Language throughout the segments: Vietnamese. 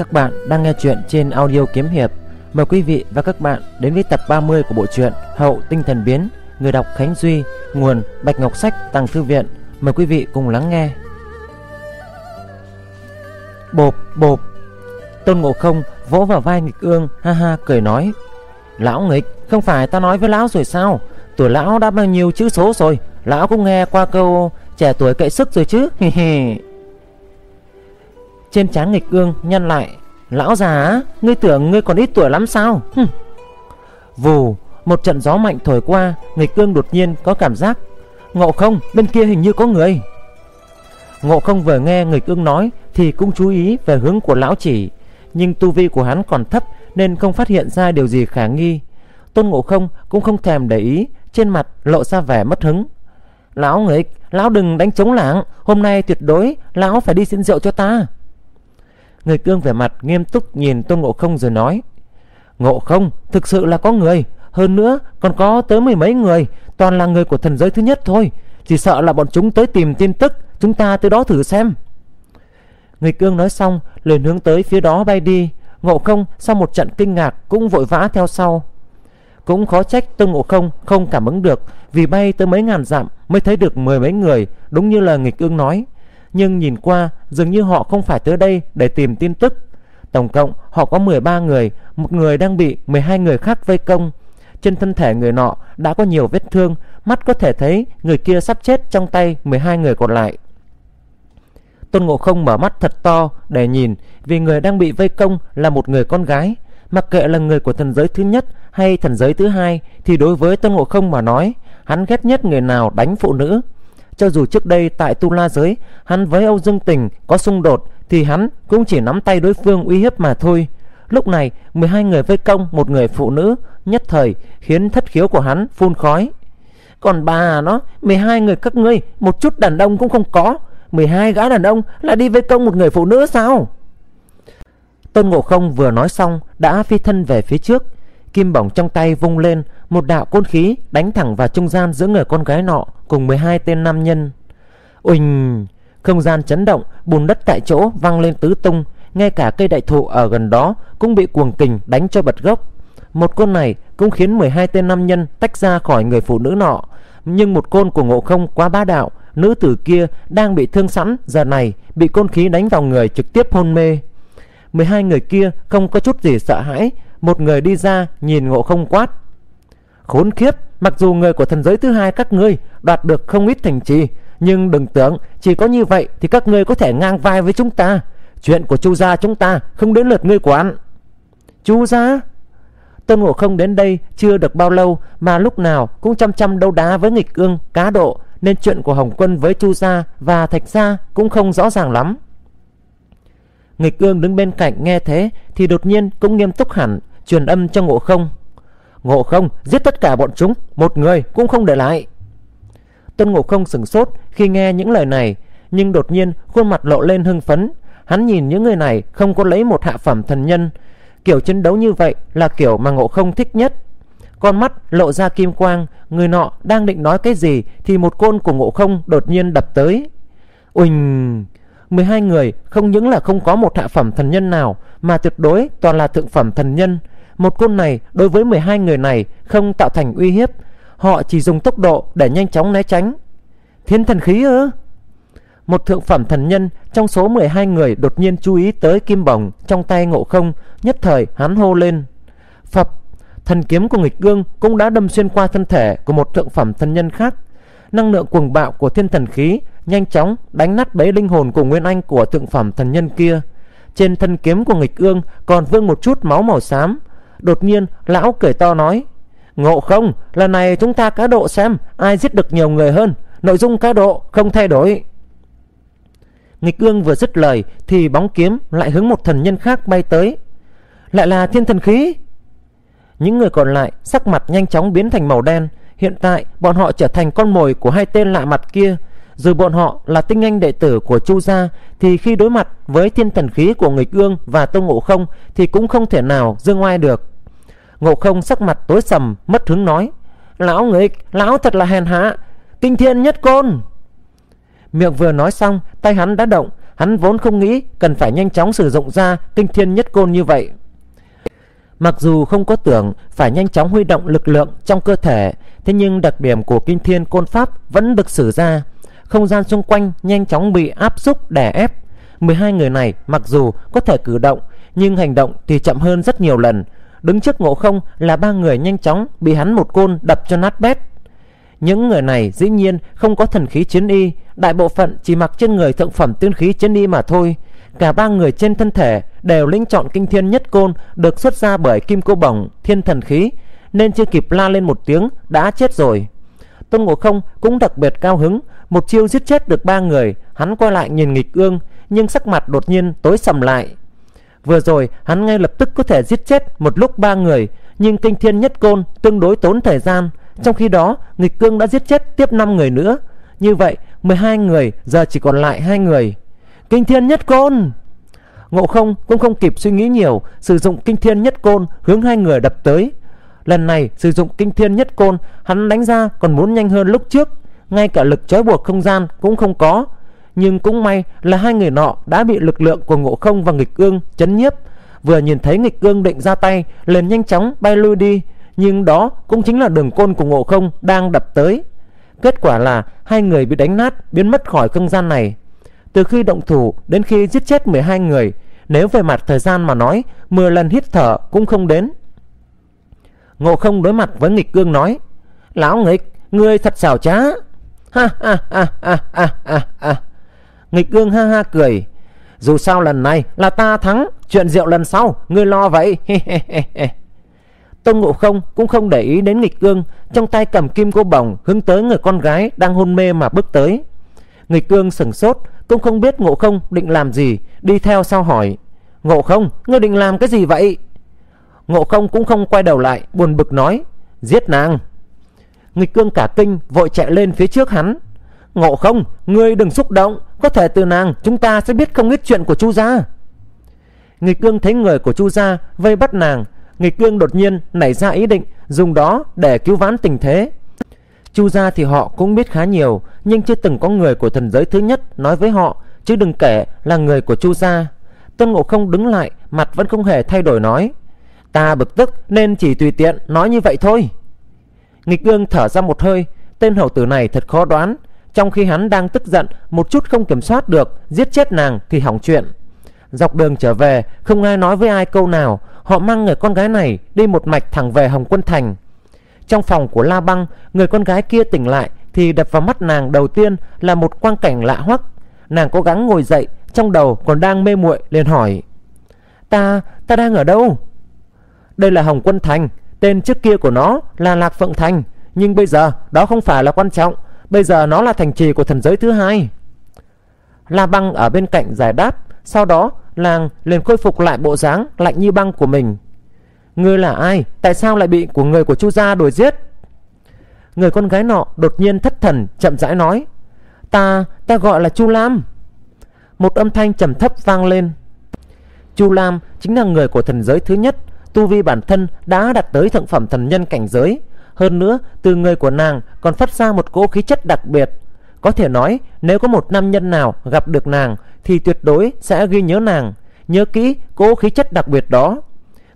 Các bạn đang nghe chuyện trên audio kiếm hiệp. Mời quý vị và các bạn đến với tập 30 của bộ truyện Hậu Tinh Thần Biến. Người đọc Khánh Duy, nguồn Bạch Ngọc Sách, Tàng Thư Viện. Mời quý vị cùng lắng nghe. Bộp, bộp. Tôn Ngộ Không vỗ vào vai nghịch ương, ha ha cười nói. Lão nghịch, không phải ta nói với lão rồi sao? Tuổi lão đã bao nhiêu chữ số rồi? Lão cũng nghe qua câu trẻ tuổi cậy sức rồi chứ. Trên trán nghịch ương nhăn lại Lão già Ngươi tưởng ngươi còn ít tuổi lắm sao? Hừm. Vù, Một trận gió mạnh thổi qua Nghịch cương đột nhiên có cảm giác. Ngộ không? Bên kia hình như có người. Ngộ không vừa nghe nghịch ương nói Thì cũng chú ý về hướng của lão chỉ. Nhưng tu vi của hắn còn thấp Nên không phát hiện ra điều gì khả nghi. Tôn ngộ không cũng không thèm để ý, Trên mặt lộ ra vẻ mất hứng. Lão nghịch, Lão đừng đánh chống lảng, Hôm nay tuyệt đối Lão phải đi xin rượu cho ta. Người cương vẻ mặt nghiêm túc nhìn Tôn Ngộ Không rồi nói, Ngộ Không, thực sự là có người. Hơn nữa, còn có tới mười mấy người. Toàn là người của thần giới thứ nhất thôi. Chỉ sợ là bọn chúng tới tìm tin tức. Chúng ta tới đó thử xem. Người cương nói xong, liền hướng tới phía đó bay đi. Ngộ Không sau một trận kinh ngạc Cũng vội vã theo sau. Cũng khó trách Tôn Ngộ Không không cảm ứng được, Vì bay tới mấy ngàn dặm Mới thấy được mười mấy người, Đúng như là nghịch ương nói nhưng nhìn qua dường như họ không phải tới đây để tìm tin tức. Tổng cộng họ có 13 người, một người đang bị 12 người khác vây công. Trên thân thể người nọ đã có nhiều vết thương, mắt có thể thấy người kia sắp chết trong tay 12 người còn lại. Tôn Ngộ Không mở mắt thật to để nhìn vì người đang bị vây công là một người con gái. Mặc kệ là người của thần giới thứ nhất hay thần giới thứ hai thì đối với Tôn Ngộ Không mà nói, hắn ghét nhất người nào đánh phụ nữ. Cho dù trước đây tại Tu La Giới, Hắn với Âu Dương Tình có xung đột Thì hắn cũng chỉ nắm tay đối phương uy hiếp mà thôi. Lúc này 12 người vây công một người phụ nữ, Nhất thời khiến thất khiếu của hắn phun khói. Còn bà nó 12 người các ngươi, Một chút đàn ông cũng không có. 12 gã đàn ông là đi vây công một người phụ nữ sao? Tôn Ngộ Không vừa nói xong, Đã phi thân về phía trước. Kim bổng trong tay vung lên, Một đạo côn khí đánh thẳng vào trung gian giữa người con gái nọ Cùng 12 tên nam nhân. Uỳnh Không gian chấn động, Bùn đất tại chỗ văng lên tứ tung, Ngay cả cây đại thụ ở gần đó Cũng bị cuồng kình đánh cho bật gốc. Một côn này cũng khiến 12 tên nam nhân Tách ra khỏi người phụ nữ nọ. Nhưng một côn của ngộ không quá bá đạo, Nữ tử kia đang bị thương sẵn, Giờ này bị côn khí đánh vào người trực tiếp hôn mê. 12 người kia không có chút gì sợ hãi một người đi ra, nhìn ngộ không quát. Khốn kiếp, mặc dù người của thần giới thứ hai các ngươi đoạt được không ít thành trì, nhưng đừng tưởng chỉ có như vậy thì các ngươi có thể ngang vai với chúng ta. Chuyện của chu gia chúng ta không đến lượt ngươi quản. Chu gia? Tôn ngộ không đến đây chưa được bao lâu mà lúc nào cũng chăm chăm đấu đá với nghịch ương, cá độ, nên chuyện của hồng quân với chu gia và thạch gia cũng không rõ ràng lắm. Nghịch ương đứng bên cạnh nghe thế thì đột nhiên cũng nghiêm túc hẳn truyền âm cho ngộ không. Ngộ không giết tất cả bọn chúng, một người cũng không để lại. Tôn ngộ không sừng sốt khi nghe những lời này, nhưng đột nhiên khuôn mặt lộ lên hưng phấn. Hắn nhìn những người này không có lấy một hạ phẩm thần nhân. Kiểu chiến đấu như vậy là kiểu mà ngộ không thích nhất. Con mắt lộ ra kim quang, người nọ đang định nói cái gì thì một côn của ngộ không đột nhiên đập tới. Uỳnh! 12 người không những là không có một hạ phẩm thần nhân nào, mà tuyệt đối toàn là thượng phẩm thần nhân một côn này đối với 12 người này không tạo thành uy hiếp. Họ chỉ dùng tốc độ để nhanh chóng né tránh. Thiên thần khí ư? Một thượng phẩm thần nhân trong số 12 người đột nhiên chú ý tới kim bổng trong tay ngộ không. Nhất thời hắn hô lên. Phập, thần kiếm của nghịch gương cũng đã đâm xuyên qua thân thể của một thượng phẩm thần nhân khác. Năng lượng cuồng bạo của thiên thần khí nhanh chóng đánh nát bấy linh hồn của nguyên anh của thượng phẩm thần nhân kia. Trên thân kiếm của nghịch ương còn vương một chút máu màu xám Đột nhiên, lão cười to nói, Ngộ không? Lần này chúng ta cá độ xem, Ai giết được nhiều người hơn. Nội dung cá độ không thay đổi. Nghịch ương vừa dứt lời Thì bóng kiếm lại hướng một thần nhân khác bay tới. Lại là thiên thần khí. Những người còn lại, Sắc mặt nhanh chóng biến thành màu đen. Hiện tại, bọn họ trở thành con mồi của hai tên lạ mặt kia. Dù bọn họ là tinh anh đệ tử của Chu Gia, Thì khi đối mặt với thiên thần khí của nghịch ương và Tô Ngộ Không Thì cũng không thể nào dương oai được. Ngộ không sắc mặt tối sầm, Mất hứng nói, Lão nghịch, Lão thật là hèn hạ, Kinh thiên nhất côn. Miệng vừa nói xong, Tay hắn đã động, Hắn vốn không nghĩ cần phải nhanh chóng sử dụng ra kinh thiên nhất côn như vậy. Mặc dù không có tưởng phải nhanh chóng huy động lực lượng trong cơ thể, Thế nhưng đặc điểm của kinh thiên côn pháp vẫn được sử ra. Không gian xung quanh nhanh chóng bị áp xúc đè ép. 12 người này mặc dù có thể cử động, Nhưng hành động thì chậm hơn rất nhiều lần. Đứng trước ngộ không là ba người nhanh chóng bị hắn một côn đập cho nát bét. Những người này dĩ nhiên không có thần khí chiến y, Đại bộ phận chỉ mặc trên người thượng phẩm tiên khí chiến y mà thôi. Cả ba người trên thân thể đều lĩnh chọn kinh thiên nhất côn Được xuất ra bởi kim cô bổng thiên thần khí, Nên chưa kịp la lên một tiếng đã chết rồi. Tôn Ngộ Không cũng đặc biệt cao hứng một chiêu giết chết được ba người, Hắn quay lại nhìn nghịch ương, Nhưng sắc mặt đột nhiên tối sầm lại. Vừa rồi, hắn ngay lập tức có thể giết chết một lúc ba người, Nhưng kinh thiên nhất côn tương đối tốn thời gian. Trong khi đó, nghịch cương đã giết chết tiếp 5 người nữa. Như vậy 12 người, giờ chỉ còn lại hai người. Kinh thiên nhất côn! Ngộ không cũng không kịp suy nghĩ nhiều, Sử dụng kinh thiên nhất côn hướng hai người đập tới. Lần này sử dụng kinh thiên nhất côn, Hắn đánh ra còn muốn nhanh hơn lúc trước. Ngay cả lực trói buộc không gian cũng không có. Nhưng cũng may là hai người nọ Đã bị lực lượng của ngộ không và nghịch ương chấn nhiếp. Vừa nhìn thấy nghịch ương định ra tay, liền nhanh chóng bay lui đi. Nhưng đó cũng chính là đường côn của ngộ không Đang đập tới. Kết quả là hai người bị đánh nát, Biến mất khỏi không gian này. Từ khi động thủ đến khi giết chết 12 người, Nếu về mặt thời gian mà nói 10 lần hít thở cũng không đến. Ngộ không đối mặt với nghịch cương nói, Lão nghịch, Ngươi thật xảo trá. Ha ha ha ha ha ha ha. Nghịch cương ha ha, cười. Dù sao lần này là ta thắng, Chuyện rượu lần sau, Ngươi lo vậy. Tôn Ngộ Không cũng không để ý đến nghịch cương Trong tay cầm kim cô bồng Hướng tới người con gái đang hôn mê mà bước tới. Nghịch cương sừng sốt, Cũng không biết Ngộ Không định làm gì, Đi theo sau hỏi, Ngộ Không, ngươi định làm cái gì vậy? Ngộ Không cũng không quay đầu lại, Buồn bực nói, Giết nàng. Nghịch cương cả kinh vội chạy lên phía trước hắn Ngộ Không ngươi đừng xúc động Có thể từ nàng chúng ta sẽ biết không ít chuyện của Chu gia Nghịch cương thấy người của Chu gia vây bắt nàng Nghịch cương đột nhiên nảy ra ý định dùng đó để cứu vãn tình thế. Chu gia thì họ cũng biết khá nhiều, nhưng chưa từng có người của thần giới thứ nhất nói với họ, chứ đừng kể là người của Chu gia. Tôn Ngộ Không đứng lại, mặt vẫn không hề thay đổi nói: "Ta bực tức nên chỉ tùy tiện nói như vậy thôi." Nghịch Cương thở ra một hơi, tên hầu tử này thật khó đoán, trong khi hắn đang tức giận, một chút không kiểm soát được, giết chết nàng thì hỏng chuyện. Dọc đường trở về, không ai nói với ai câu nào, Họ mang người con gái này đi một mạch thẳng về Hồng Quân Thành. Trong phòng của La Băng Người con gái kia tỉnh lại Thì đập vào mắt nàng đầu tiên là một quang cảnh lạ hoắc. Nàng cố gắng ngồi dậy Trong đầu còn đang mê muội liền hỏi Ta, ta đang ở đâu? Đây là Hồng Quân Thành. Tên trước kia của nó là Lạc Phượng Thành Nhưng bây giờ đó không phải là quan trọng Bây giờ nó là thành trì của thần giới thứ hai. La Băng ở bên cạnh giải đáp Sau đó Làng liền khôi phục lại bộ dáng lạnh như băng của mình. Ngươi là ai? Tại sao lại bị của người của chu gia đuổi giết? Người con gái nọ đột nhiên thất thần chậm rãi nói Ta, ta gọi là Chu Lam. Một âm thanh trầm thấp vang lên. Chu Lam chính là người của thần giới thứ nhất Tu vi bản thân đã đạt tới thượng phẩm thần nhân cảnh giới Hơn nữa từ người của nàng còn phát ra một cỗ khí chất đặc biệt Có thể nói nếu có một nam nhân nào gặp được nàng thì tuyệt đối sẽ ghi nhớ nàng, nhớ kỹ cỗ khí chất đặc biệt đó.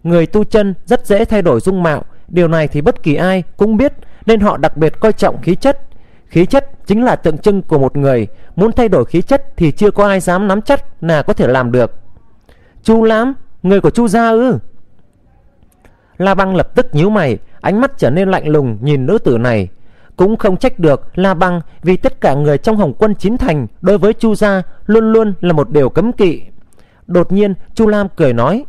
Người tu chân rất dễ thay đổi dung mạo, điều này thì bất kỳ ai cũng biết nên họ đặc biệt coi trọng khí chất. Khí chất chính là tượng trưng của một người, muốn thay đổi khí chất thì chưa có ai dám nắm chắc là có thể làm được. Chu Lãm, người của Chu gia ư? La Băng lập tức nhíu mày, ánh mắt trở nên lạnh lùng nhìn nữ tử này. Cũng không trách được La Băng vì tất cả người trong Hồng quân Chín Thành đối với Chu Gia luôn luôn là một điều cấm kỵ. Đột nhiên Chu Lam cười nói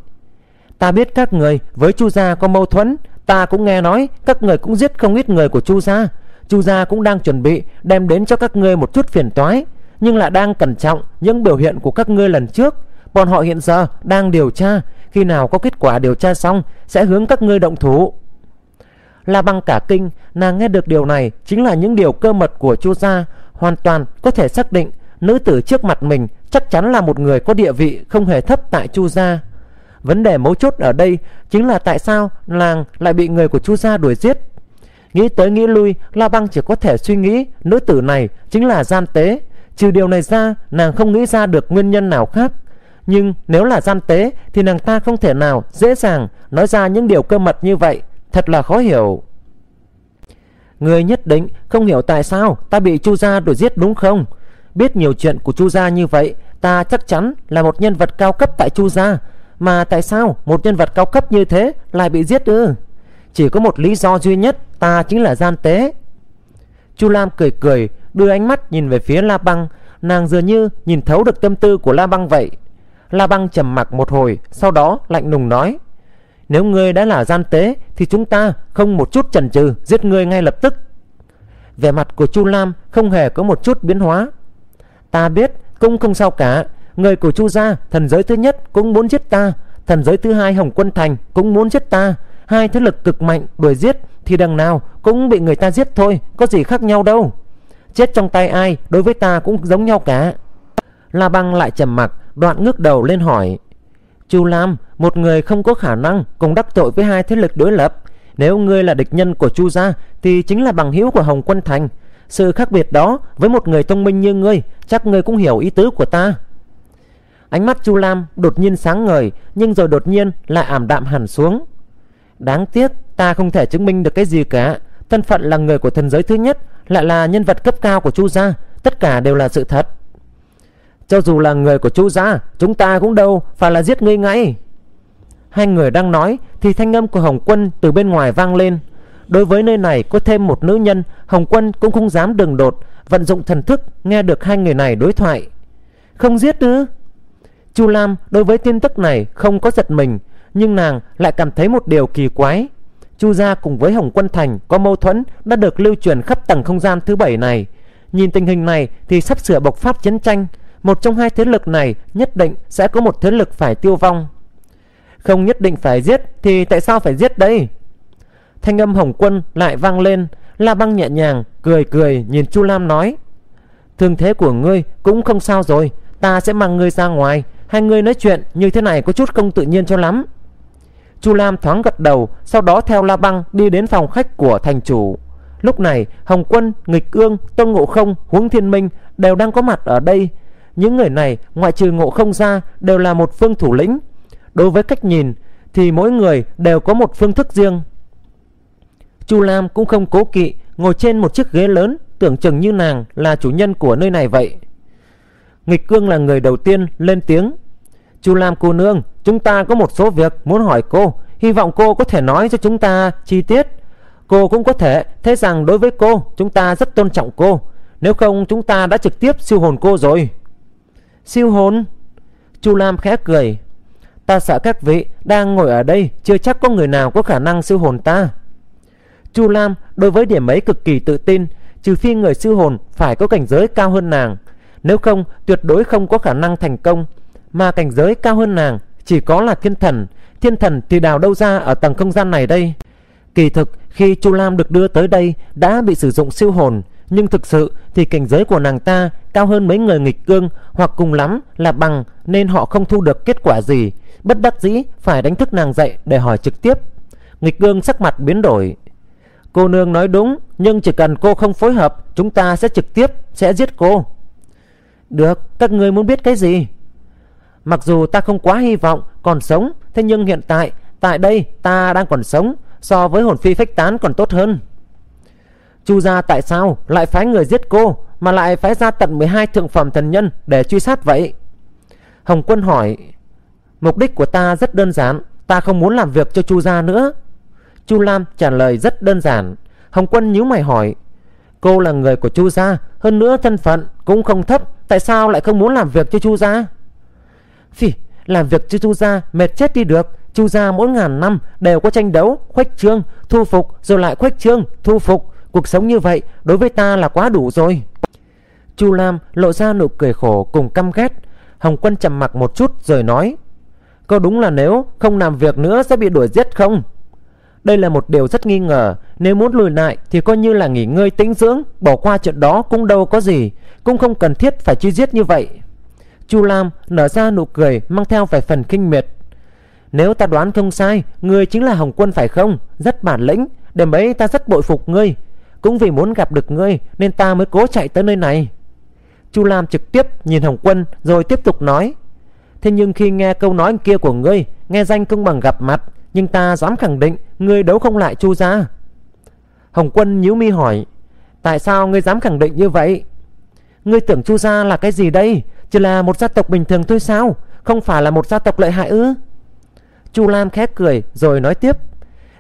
Ta biết các người với Chu Gia có mâu thuẫn Ta cũng nghe nói các người cũng giết không ít người của Chu Gia Chu Gia cũng đang chuẩn bị đem đến cho các ngươi một chút phiền toái Nhưng lại đang cẩn trọng những biểu hiện của các ngươi lần trước Bọn họ hiện giờ đang điều tra khi nào có kết quả điều tra xong, Sẽ hướng các ngươi động thủ. La băng cả kinh, Nàng nghe được điều này Chính là những điều cơ mật của chu gia, Hoàn toàn có thể xác định Nữ tử trước mặt mình chắc chắn là một người có địa vị Không hề thấp tại chu gia. Vấn đề mấu chốt ở đây Chính là tại sao nàng lại bị người của chu gia đuổi giết. Nghĩ tới nghĩ lui, La băng chỉ có thể suy nghĩ Nữ tử này chính là gian tế, Trừ điều này ra nàng không nghĩ ra được nguyên nhân nào khác. Nhưng nếu là gian tế Thì nàng ta không thể nào dễ dàng Nói ra những điều cơ mật như vậy. Thật là khó hiểu. Người nhất định không hiểu tại sao Ta bị chu gia đuổi giết đúng không? Biết nhiều chuyện của chu gia như vậy Ta chắc chắn là một nhân vật cao cấp tại chu gia. Mà tại sao một nhân vật cao cấp như thế Lại bị giết ư? Chỉ có một lý do duy nhất Ta chính là gian tế. Chu Lam cười cười đưa ánh mắt nhìn về phía La Băng, nàng dường như nhìn thấu được tâm tư của La Băng vậy. La Băng trầm mặc một hồi, sau đó lạnh lùng nói: "Nếu ngươi đã là gian tế thì chúng ta không một chút chần chừ giết ngươi ngay lập tức." Vẻ mặt của Chu Lam không hề có một chút biến hóa. "Ta biết, cũng không sao cả, người của Chu gia, thần giới thứ nhất cũng muốn giết ta, thần giới thứ hai Hồng Quân Thành cũng muốn giết ta, hai thế lực cực mạnh đuổi giết thì đằng nào cũng bị người ta giết thôi, có gì khác nhau đâu." Chết trong tay ai đối với ta cũng giống nhau cả La băng lại trầm mặc Đoạn ngước đầu lên hỏi. Chu Lam Một người không có khả năng cùng đắc tội với hai thế lực đối lập. Nếu ngươi là địch nhân của Chu gia Thì chính là bằng hữu của Hồng Quân Thành. Sự khác biệt đó Với một người thông minh như ngươi Chắc ngươi cũng hiểu ý tứ của ta. Ánh mắt Chu Lam đột nhiên sáng ngời Nhưng rồi đột nhiên lại ảm đạm hẳn xuống. Đáng tiếc ta không thể chứng minh được cái gì cả. Thân phận là người của thần giới thứ nhất lại là nhân vật cấp cao của Chu gia, tất cả đều là sự thật. Cho dù là người của Chu gia, chúng ta cũng đâu phải là giết ngươi ngay. Hai người đang nói thì thanh âm của Hồng Quân từ bên ngoài vang lên. Đối với nơi này có thêm một nữ nhân, Hồng Quân cũng không dám đường đột, vận dụng thần thức nghe được hai người này đối thoại. Không giết nữa. Chu Lam đối với tin tức này không có giật mình, nhưng nàng lại cảm thấy một điều kỳ quái. Chu gia cùng với Hồng Quân Thành có mâu thuẫn đã được lưu truyền khắp tầng không gian thứ bảy này. Nhìn tình hình này thì sắp sửa bộc phát chiến tranh, một trong hai thế lực này nhất định sẽ có một thế lực phải tiêu vong. Không nhất định phải giết thì tại sao phải giết đây? Thanh âm Hồng Quân lại vang lên, La Băng nhẹ nhàng cười cười nhìn Chu Lam nói: "Thương thế của ngươi cũng không sao rồi, ta sẽ mang ngươi ra ngoài, hai người nói chuyện như thế này có chút không tự nhiên cho lắm." Chu Lam thoáng gật đầu, sau đó theo La Băng đi đến phòng khách của thành chủ. Lúc này, Hồng Quân, Nghịch Ương, Tông Ngộ Không, Huống Thiên Minh đều đang có mặt ở đây. Những người này, ngoại trừ Ngộ Không ra, đều là một phương thủ lĩnh. Đối với cách nhìn, thì mỗi người đều có một phương thức riêng. Chu Lam cũng không cố kỵ, ngồi trên một chiếc ghế lớn, tưởng chừng như nàng là chủ nhân của nơi này vậy. Nghịch Cương là người đầu tiên lên tiếng. Chu Lam cô nương, Chúng ta có một số việc muốn hỏi cô Hy vọng cô có thể nói cho chúng ta chi tiết Cô cũng có thể thấy rằng đối với cô Chúng ta rất tôn trọng cô Nếu không chúng ta đã trực tiếp siêu hồn cô rồi Siêu hồn. Chu Lam khẽ cười. Ta sợ các vị đang ngồi ở đây Chưa chắc có người nào có khả năng siêu hồn ta. Chu Lam đối với điểm ấy cực kỳ tự tin, Trừ phi người siêu hồn phải có cảnh giới cao hơn nàng. Nếu không, tuyệt đối không có khả năng thành công. Mà cảnh giới cao hơn nàng chỉ có là thiên thần. Thiên thần thì đào đâu ra ở tầng không gian này đây? Kỳ thực, khi Chu Lam được đưa tới đây, Đã bị sử dụng siêu hồn. Nhưng thực sự thì cảnh giới của nàng ta Cao hơn mấy người nghịch cương Hoặc cùng lắm là bằng Nên họ không thu được kết quả gì. Bất đắc dĩ phải đánh thức nàng dậy để hỏi trực tiếp. Nghịch cương sắc mặt biến đổi. Cô nương nói đúng, Nhưng chỉ cần cô không phối hợp, Chúng ta sẽ trực tiếp, sẽ giết cô. Được, các người muốn biết cái gì? Mặc dù ta không quá hy vọng còn sống, Thế nhưng hiện tại Tại đây ta đang còn sống, So với hồn phi phách tán còn tốt hơn. Chu gia tại sao lại phái người giết cô Mà lại phái ra tận 12 thượng phẩm thần nhân Để truy sát vậy Hồng quân hỏi Mục đích của ta rất đơn giản Ta không muốn làm việc cho Chu gia nữa Chu Lam trả lời rất đơn giản Hồng quân nhíu mày hỏi Cô là người của Chu gia Hơn nữa thân phận cũng không thấp Tại sao lại không muốn làm việc cho Chu gia Phỉ, làm việc cho Chu gia mệt chết đi được. Chu gia mỗi ngàn năm đều có tranh đấu, khuếch trương, thu phục rồi lại khuếch trương, thu phục. Cuộc sống như vậy đối với ta là quá đủ rồi. Chu Lam lộ ra nụ cười khổ cùng căm ghét. Hồng Quân trầm mặc một chút rồi nói. Có đúng là nếu không làm việc nữa sẽ bị đuổi giết không? Đây là một điều rất nghi ngờ Nếu muốn lùi lại thì coi như là nghỉ ngơi tĩnh dưỡng Bỏ qua chuyện đó cũng đâu có gì Cũng không cần thiết phải truy giết như vậy Chu Lam nở ra nụ cười mang theo vài phần kinh miệt. Nếu ta đoán không sai, ngươi chính là Hồng Quân phải không? Rất bản lĩnh, đêm ấy ta rất bội phục ngươi. Cũng vì muốn gặp được ngươi, nên ta mới cố chạy tới nơi này. Chu Lam trực tiếp nhìn Hồng Quân, rồi tiếp tục nói. Thế nhưng khi nghe câu nói kia của ngươi, Nghe danh công bằng gặp mặt, Nhưng ta dám khẳng định, Ngươi đấu không lại Chu gia. Hồng Quân nhíu mi hỏi, Tại sao ngươi dám khẳng định như vậy? Ngươi tưởng Chu gia là cái gì đây? Chỉ là một gia tộc bình thường thôi sao? Không phải là một gia tộc lợi hại ư? Chu Lam khét cười, rồi nói tiếp.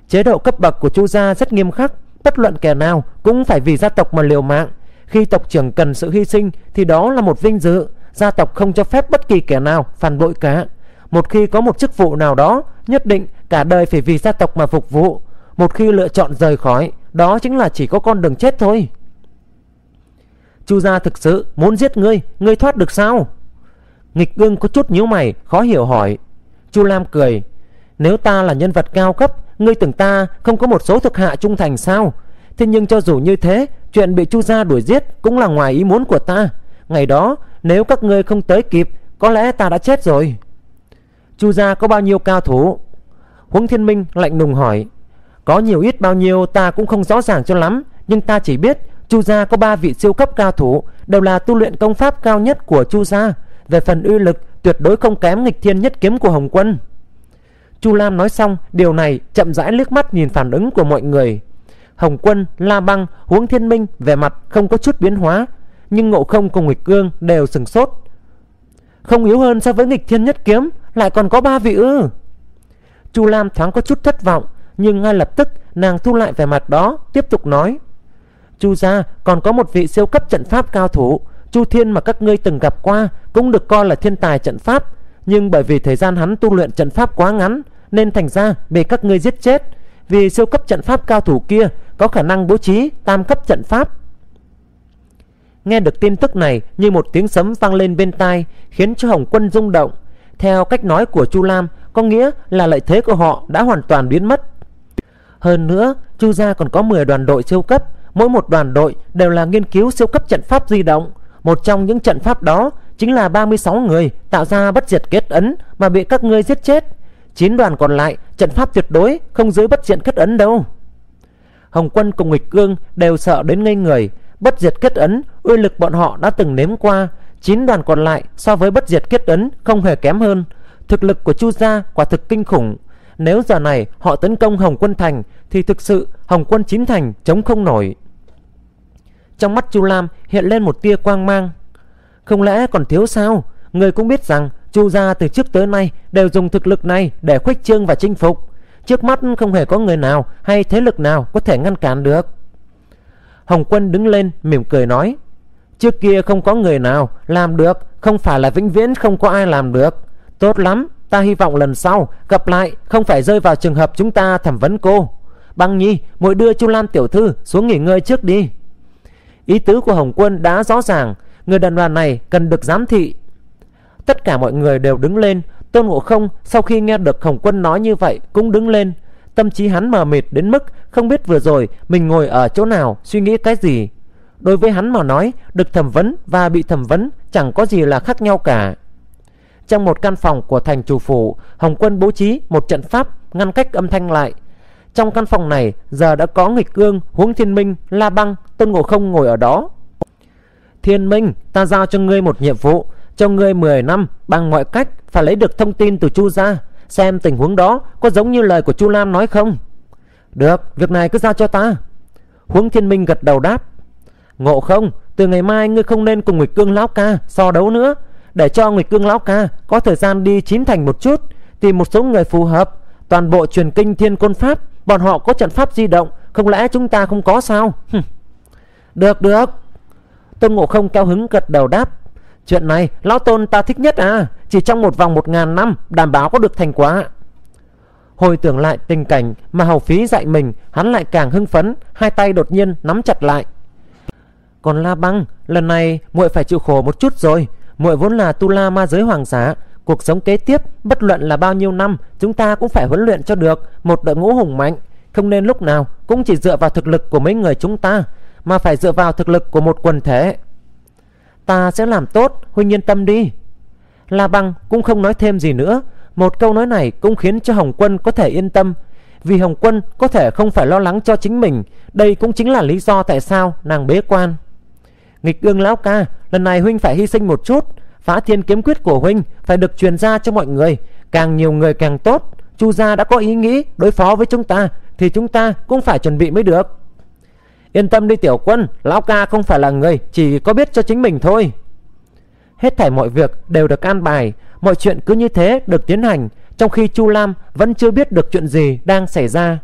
Chế độ cấp bậc của Chu gia rất nghiêm khắc. Bất luận kẻ nào cũng phải vì gia tộc mà liều mạng. Khi tộc trưởng cần sự hy sinh, Thì đó là một vinh dự. Gia tộc không cho phép bất kỳ kẻ nào phản bội cả. Một khi có một chức vụ nào đó, Nhất định cả đời phải vì gia tộc mà phục vụ. Một khi lựa chọn rời khỏi, Đó chính là chỉ có con đường chết thôi. Chu gia thực sự muốn giết ngươi Ngươi thoát được sao? Nghịch ương có chút nhíu mày, Khó hiểu hỏi. Chu Lam cười. Nếu ta là nhân vật cao cấp Ngươi tưởng ta không có một số thực hạ trung thành sao? Thế nhưng cho dù như thế, Chuyện bị Chu gia đuổi giết Cũng là ngoài ý muốn của ta. Ngày đó, nếu các ngươi không tới kịp, Có lẽ ta đã chết rồi. Chu gia có bao nhiêu cao thủ? Huống thiên minh lạnh lùng hỏi. Có nhiều ít bao nhiêu ta cũng không rõ ràng cho lắm, Nhưng ta chỉ biết Chu gia có ba vị siêu cấp cao thủ, Đều là tu luyện công pháp cao nhất của Chu gia. Về phần uy lực, tuyệt đối không kém nghịch thiên nhất kiếm của Hồng Quân. Chu Lam nói xong điều này chậm rãi liếc mắt nhìn phản ứng của mọi người. Hồng Quân, La Băng, Huống Thiên Minh vẻ mặt không có chút biến hóa Nhưng Ngộ Không cùng Nghịch Cương đều sừng sốt. Không yếu hơn so với nghịch thiên nhất kiếm Lại còn có ba vị ư? Chu Lam thoáng có chút thất vọng Nhưng ngay lập tức nàng thu lại vẻ mặt đó Tiếp tục nói. Chu gia còn có một vị siêu cấp trận pháp cao thủ Chu Thiên mà các ngươi từng gặp qua Cũng được coi là thiên tài trận pháp nhưng bởi vì thời gian hắn tu luyện trận pháp quá ngắn, Nên thành ra bị các ngươi giết chết. Vì siêu cấp trận pháp cao thủ kia Có khả năng bố trí tam cấp trận pháp. Nghe được tin tức này, như một tiếng sấm vang lên bên tai, Khiến cho Hồng Quân rung động. Theo cách nói của Chu Lam, Có nghĩa là lợi thế của họ đã hoàn toàn biến mất. Hơn nữa, Chu gia còn có 10 đoàn đội siêu cấp. Mỗi một đoàn đội đều là nghiên cứu siêu cấp trận pháp di động. Một trong những trận pháp đó Chính là 36 người tạo ra bất diệt kết ấn Mà bị các ngươi giết chết. Chín đoàn còn lại, trận pháp tuyệt đối Không dưới bất diệt kết ấn đâu. Hồng quân cùng nghịch cương đều sợ đến ngây người. Bất diệt kết ấn, Uy lực bọn họ đã từng nếm qua. Chín đoàn còn lại so với bất diệt kết ấn Không hề kém hơn. Thực lực của Chu Gia quả thực kinh khủng. Nếu giờ này họ tấn công Hồng quân thành, Thì thực sự Hồng quân chín thành chống không nổi trong mắt Chu Lam hiện lên một tia quang mang. Không lẽ còn thiếu sao? Người cũng biết rằng Chu gia từ trước tới nay Đều dùng thực lực này để khuếch trương và chinh phục. Trước mắt không hề có người nào Hay thế lực nào có thể ngăn cản được. Hồng Quân đứng lên mỉm cười nói, Trước kia không có người nào làm được, Không phải là vĩnh viễn không có ai làm được. Tốt lắm, Ta hy vọng lần sau gặp lại Không phải rơi vào trường hợp chúng ta thẩm vấn cô. Băng Nhi Mỗi đưa Chu Lam tiểu thư xuống nghỉ ngơi trước đi. Ý tứ của Hồng Quân đã rõ ràng Người đàn đoàn này cần được giám thị. Tất cả mọi người đều đứng lên Tôn Ngộ Không sau khi nghe được Hồng Quân nói như vậy Cũng đứng lên. Tâm trí hắn mờ mịt đến mức Không biết vừa rồi mình ngồi ở chỗ nào Suy nghĩ cái gì. Đối với hắn mà nói Được thẩm vấn và bị thẩm vấn Chẳng có gì là khác nhau cả. Trong một căn phòng của thành chủ phủ Hồng Quân bố trí một trận pháp Ngăn cách âm thanh lại. Trong căn phòng này giờ đã có nghịch cương, huống thiên minh, la băng, tôn ngộ không ngồi ở đó. Thiên minh, ta giao cho ngươi một nhiệm vụ. Cho ngươi 10 năm bằng mọi cách phải lấy được thông tin từ Chu gia. Xem tình huống đó có giống như lời của Chu Lam nói không? Được, việc này cứ giao cho ta. Huống thiên minh gật đầu đáp. Ngộ không, từ ngày mai ngươi không nên cùng Nguyệt cương lão ca so đấu nữa. Để cho Nguyệt cương lão ca có thời gian đi chín thành một chút. Tìm một số người phù hợp. Toàn bộ truyền kinh thiên côn pháp Bọn họ có trận pháp di động Không lẽ chúng ta không có sao được được. Tôn Ngộ Không cao hứng gật đầu đáp. Chuyện này Lão Tôn ta thích nhất à? Chỉ trong một vòng một ngàn năm Đảm bảo có được thành quả. Hồi tưởng lại tình cảnh mà hầu phí dạy mình Hắn lại càng hưng phấn Hai tay đột nhiên nắm chặt lại. Còn La Băng Lần này muội phải chịu khổ một chút rồi. Muội vốn là tu la ma giới hoàng giả Cuộc sống kế tiếp, bất luận là bao nhiêu năm, chúng ta cũng phải huấn luyện cho được một đội ngũ hùng mạnh. Không nên lúc nào cũng chỉ dựa vào thực lực của mấy người chúng ta, mà phải dựa vào thực lực của một quần thể. Ta sẽ làm tốt, huynh yên tâm đi. La Băng cũng không nói thêm gì nữa. Một câu nói này cũng khiến cho Hồng Quân có thể yên tâm. Vì Hồng Quân có thể không phải lo lắng cho chính mình. Đây cũng chính là lý do tại sao nàng bế quan. Nghịch ương lão ca Lần này huynh phải hy sinh một chút Phá thiên kiếm quyết của huynh Phải được truyền ra cho mọi người Càng nhiều người càng tốt Chu gia đã có ý nghĩ đối phó với chúng ta Thì chúng ta cũng phải chuẩn bị mới được Yên tâm đi tiểu quân, Lão ca không phải là người, Chỉ có biết cho chính mình thôi. Hết thảy mọi việc đều được an bài, Mọi chuyện cứ như thế được tiến hành, Trong khi Chu Lam vẫn chưa biết được chuyện gì đang xảy ra.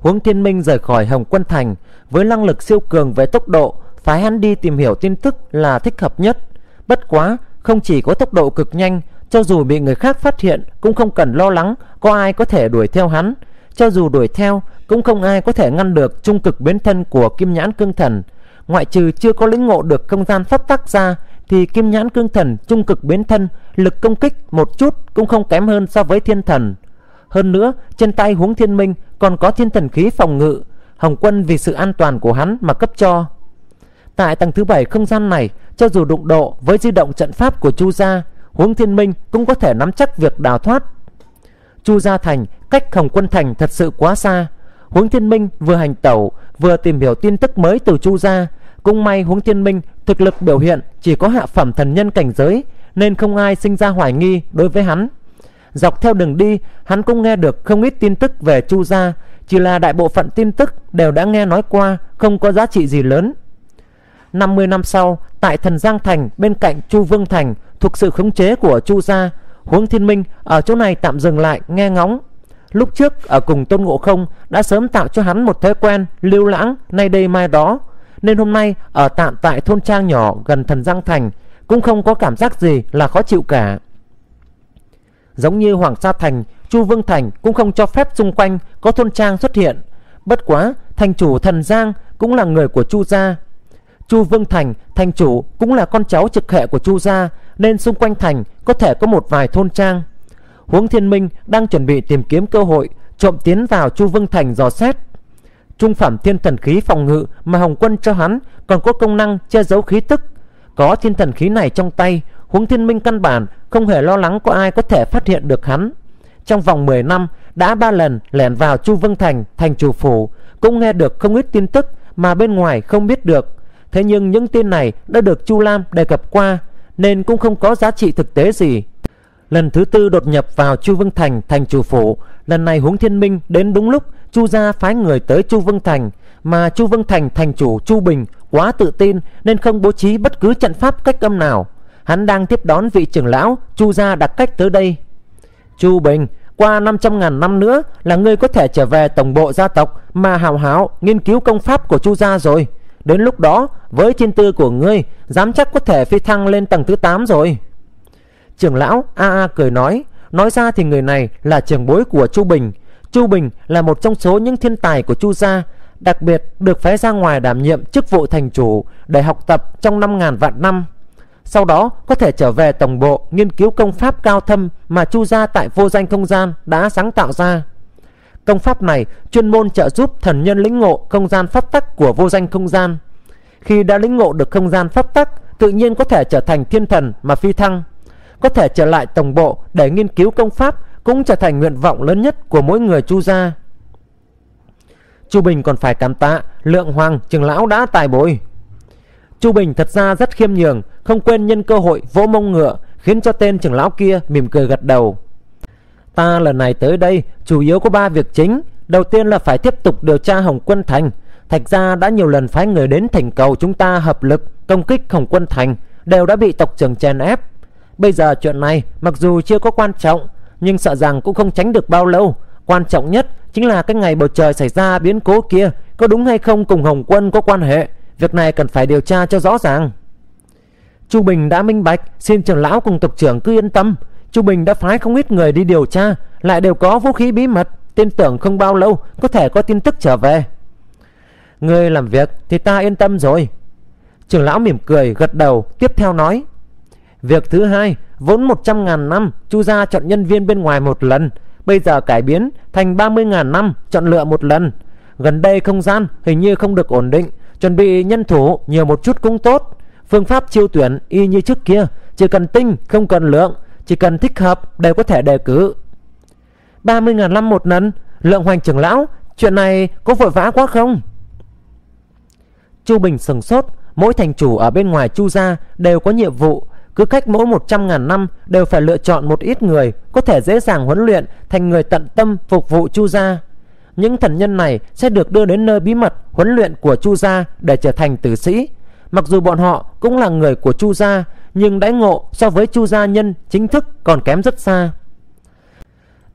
Huống Thiên Minh rời khỏi Hồng Quân Thành, Với năng lực siêu cường về tốc độ, Phái hắn đi tìm hiểu tin tức là thích hợp nhất. Bất quá, Không chỉ có tốc độ cực nhanh, Cho dù bị người khác phát hiện Cũng không cần lo lắng Có ai có thể đuổi theo hắn. Cho dù đuổi theo, Cũng không ai có thể ngăn được Trung cực biến thân của Kim Nhãn Cương Thần. Ngoại trừ chưa có lĩnh ngộ được không gian pháp tắc ra, thì kim nhãn cương thần trung cực biến thân, lực công kích một chút cũng không kém hơn so với thiên thần. Hơn nữa, trên tay huống thiên minh còn có thiên thần khí phòng ngự, hồng quân vì sự an toàn của hắn mà cấp cho. Tại tầng thứ bảy không gian này, cho dù đụng độ với di động trận pháp của chu gia, huống thiên minh cũng có thể nắm chắc việc đào thoát. Chu gia thành cách hồng quân thành thật sự quá xa huống thiên minh vừa hành tẩu vừa tìm hiểu tin tức mới từ chu gia cũng may huống thiên minh thực lực biểu hiện chỉ có hạ phẩm thần nhân cảnh giới nên không ai sinh ra hoài nghi đối với hắn. Dọc theo đường đi, hắn cũng nghe được không ít tin tức về Chu gia, chỉ là đại bộ phận tin tức đều đã nghe nói qua, không có giá trị gì lớn. 50 năm sau, tại Thần Giang Thành bên cạnh Chu Vương Thành thuộc sự khống chế của Chu gia, Huống Thiên Minh ở chỗ này tạm dừng lại nghe ngóng. Lúc trước ở cùng Tôn Ngộ Không đã sớm tạo cho hắn một thói quen lưu lãng nay đây mai đó, nên hôm nay ở tạm tại thôn trang nhỏ gần thần Giang Thành cũng không có cảm giác gì là khó chịu cả. Giống như Hoàng Sa Thành, Chu Vương Thành cũng không cho phép xung quanh có thôn trang xuất hiện. Bất quá, thành chủ thần Giang cũng là người của Chu gia. Chu Vương Thành, thành chủ cũng là con cháu trực hệ của Chu gia, nên xung quanh thành có thể có một vài thôn trang. Huống Thiên Minh đang chuẩn bị tìm kiếm cơ hội trộm tiến vào Chu Vương Thành dò xét Trung phẩm thiên thần khí phòng ngự mà Hồng Quân cho hắn còn có công năng che giấu khí tức. Có thiên thần khí này trong tay, Huống Thiên Minh căn bản không hề lo lắng có ai có thể phát hiện được hắn. Trong vòng 10 năm đã ba lần lẻn vào Chu Vương Thành, thành chủ phủ, cũng nghe được không ít tin tức mà bên ngoài không biết được. Thế nhưng những tin này đã được Chu Lam đề cập qua nên cũng không có giá trị thực tế gì. Lần thứ tư đột nhập vào Chu Vương Thành, thành chủ phủ, lần này Huống Thiên Minh đến đúng lúc Chu gia phái người tới Chu Vương Thành mà Chu Vương Thành thành chủ Chu Bình quá tự tin nên không bố trí bất cứ trận pháp cách âm nào. Hắn đang tiếp đón vị trưởng lão Chu gia đặt cách tới đây. Chu Bình, qua 500 ngàn năm nữa là ngươi có thể trở về tổng bộ gia tộc mà hào hào nghiên cứu công pháp của Chu gia rồi. Đến lúc đó, với thiên tư của ngươi, dám chắc có thể phi thăng lên tầng thứ 8 rồi. Trưởng lão A A cười nói, nói ra thì người này là trưởng bối của Chu Bình, Chu Bình là một trong số những thiên tài của Chu gia, đặc biệt được phái ra ngoài đảm nhiệm chức vụ thành chủ để học tập trong 5.000 vạn năm. Sau đó có thể trở về tổng bộ nghiên cứu công pháp cao thâm mà Chu gia tại vô danh không gian đã sáng tạo ra. Công pháp này chuyên môn trợ giúp thần nhân lĩnh ngộ không gian pháp tắc của vô danh không gian. Khi đã lĩnh ngộ được không gian pháp tắc, tự nhiên có thể trở thành thiên thần mà phi thăng. Có thể trở lại tổng bộ để nghiên cứu công pháp cũng trở thành nguyện vọng lớn nhất của mỗi người Chu gia. Chu Bình còn phải cảm tạ Lượng Hoàng trưởng lão đã tài bồi. Chu Bình thật ra rất khiêm nhường, không quên nhân cơ hội vỗ mông ngựa, khiến cho tên trưởng lão kia mỉm cười gật đầu. Ta lần này tới đây chủ yếu có ba việc chính. Đầu tiên là phải tiếp tục điều tra Hồng Quân Thành. Thạch gia đã nhiều lần phái người đến thành cầu chúng ta hợp lực công kích Hồng Quân Thành, đều đã bị tộc trưởng chèn ép. Bây giờ chuyện này mặc dù chưa có quan trọng, nhưng sợ rằng cũng không tránh được bao lâu. Quan trọng nhất chính là cái ngày bầu trời xảy ra biến cố kia có đúng hay không cùng Hồng Quân có quan hệ. Việc này cần phải điều tra cho rõ ràng. Chu Bình đã minh bạch, xin trưởng lão cùng tộc trưởng cứ yên tâm. Chu Bình đã phái không ít người đi điều tra, lại đều có vũ khí bí mật, tin tưởng không bao lâu có thể có tin tức trở về. Người làm việc thì ta yên tâm rồi. Trưởng lão mỉm cười gật đầu, tiếp theo nói. Việc thứ hai, vốn 100 ngàn năm, Chu gia chọn nhân viên bên ngoài một lần, bây giờ cải biến thành 30 ngàn năm, chọn lựa một lần. Gần đây không gian hình như không được ổn định, chuẩn bị nhân thủ nhiều một chút cũng tốt. Phương pháp chiêu tuyển y như trước kia, chỉ cần tinh, không cần lượng, chỉ cần thích hợp đều có thể đề cử. 30 ngàn năm một lần, lượng hoành trưởng lão, chuyện này có vội vã quá không? Chu Bình sừng sốt, Mỗi thành chủ ở bên ngoài Chu gia đều có nhiệm vụ cứ cách mỗi 100.000 năm đều phải lựa chọn một ít người có thể dễ dàng huấn luyện thành người tận tâm phục vụ Chu gia. Những thần nhân này sẽ được đưa đến nơi bí mật huấn luyện của Chu gia để trở thành tử sĩ. Mặc dù bọn họ cũng là người của Chu gia, nhưng đãi ngộ so với Chu gia nhân chính thức còn kém rất xa.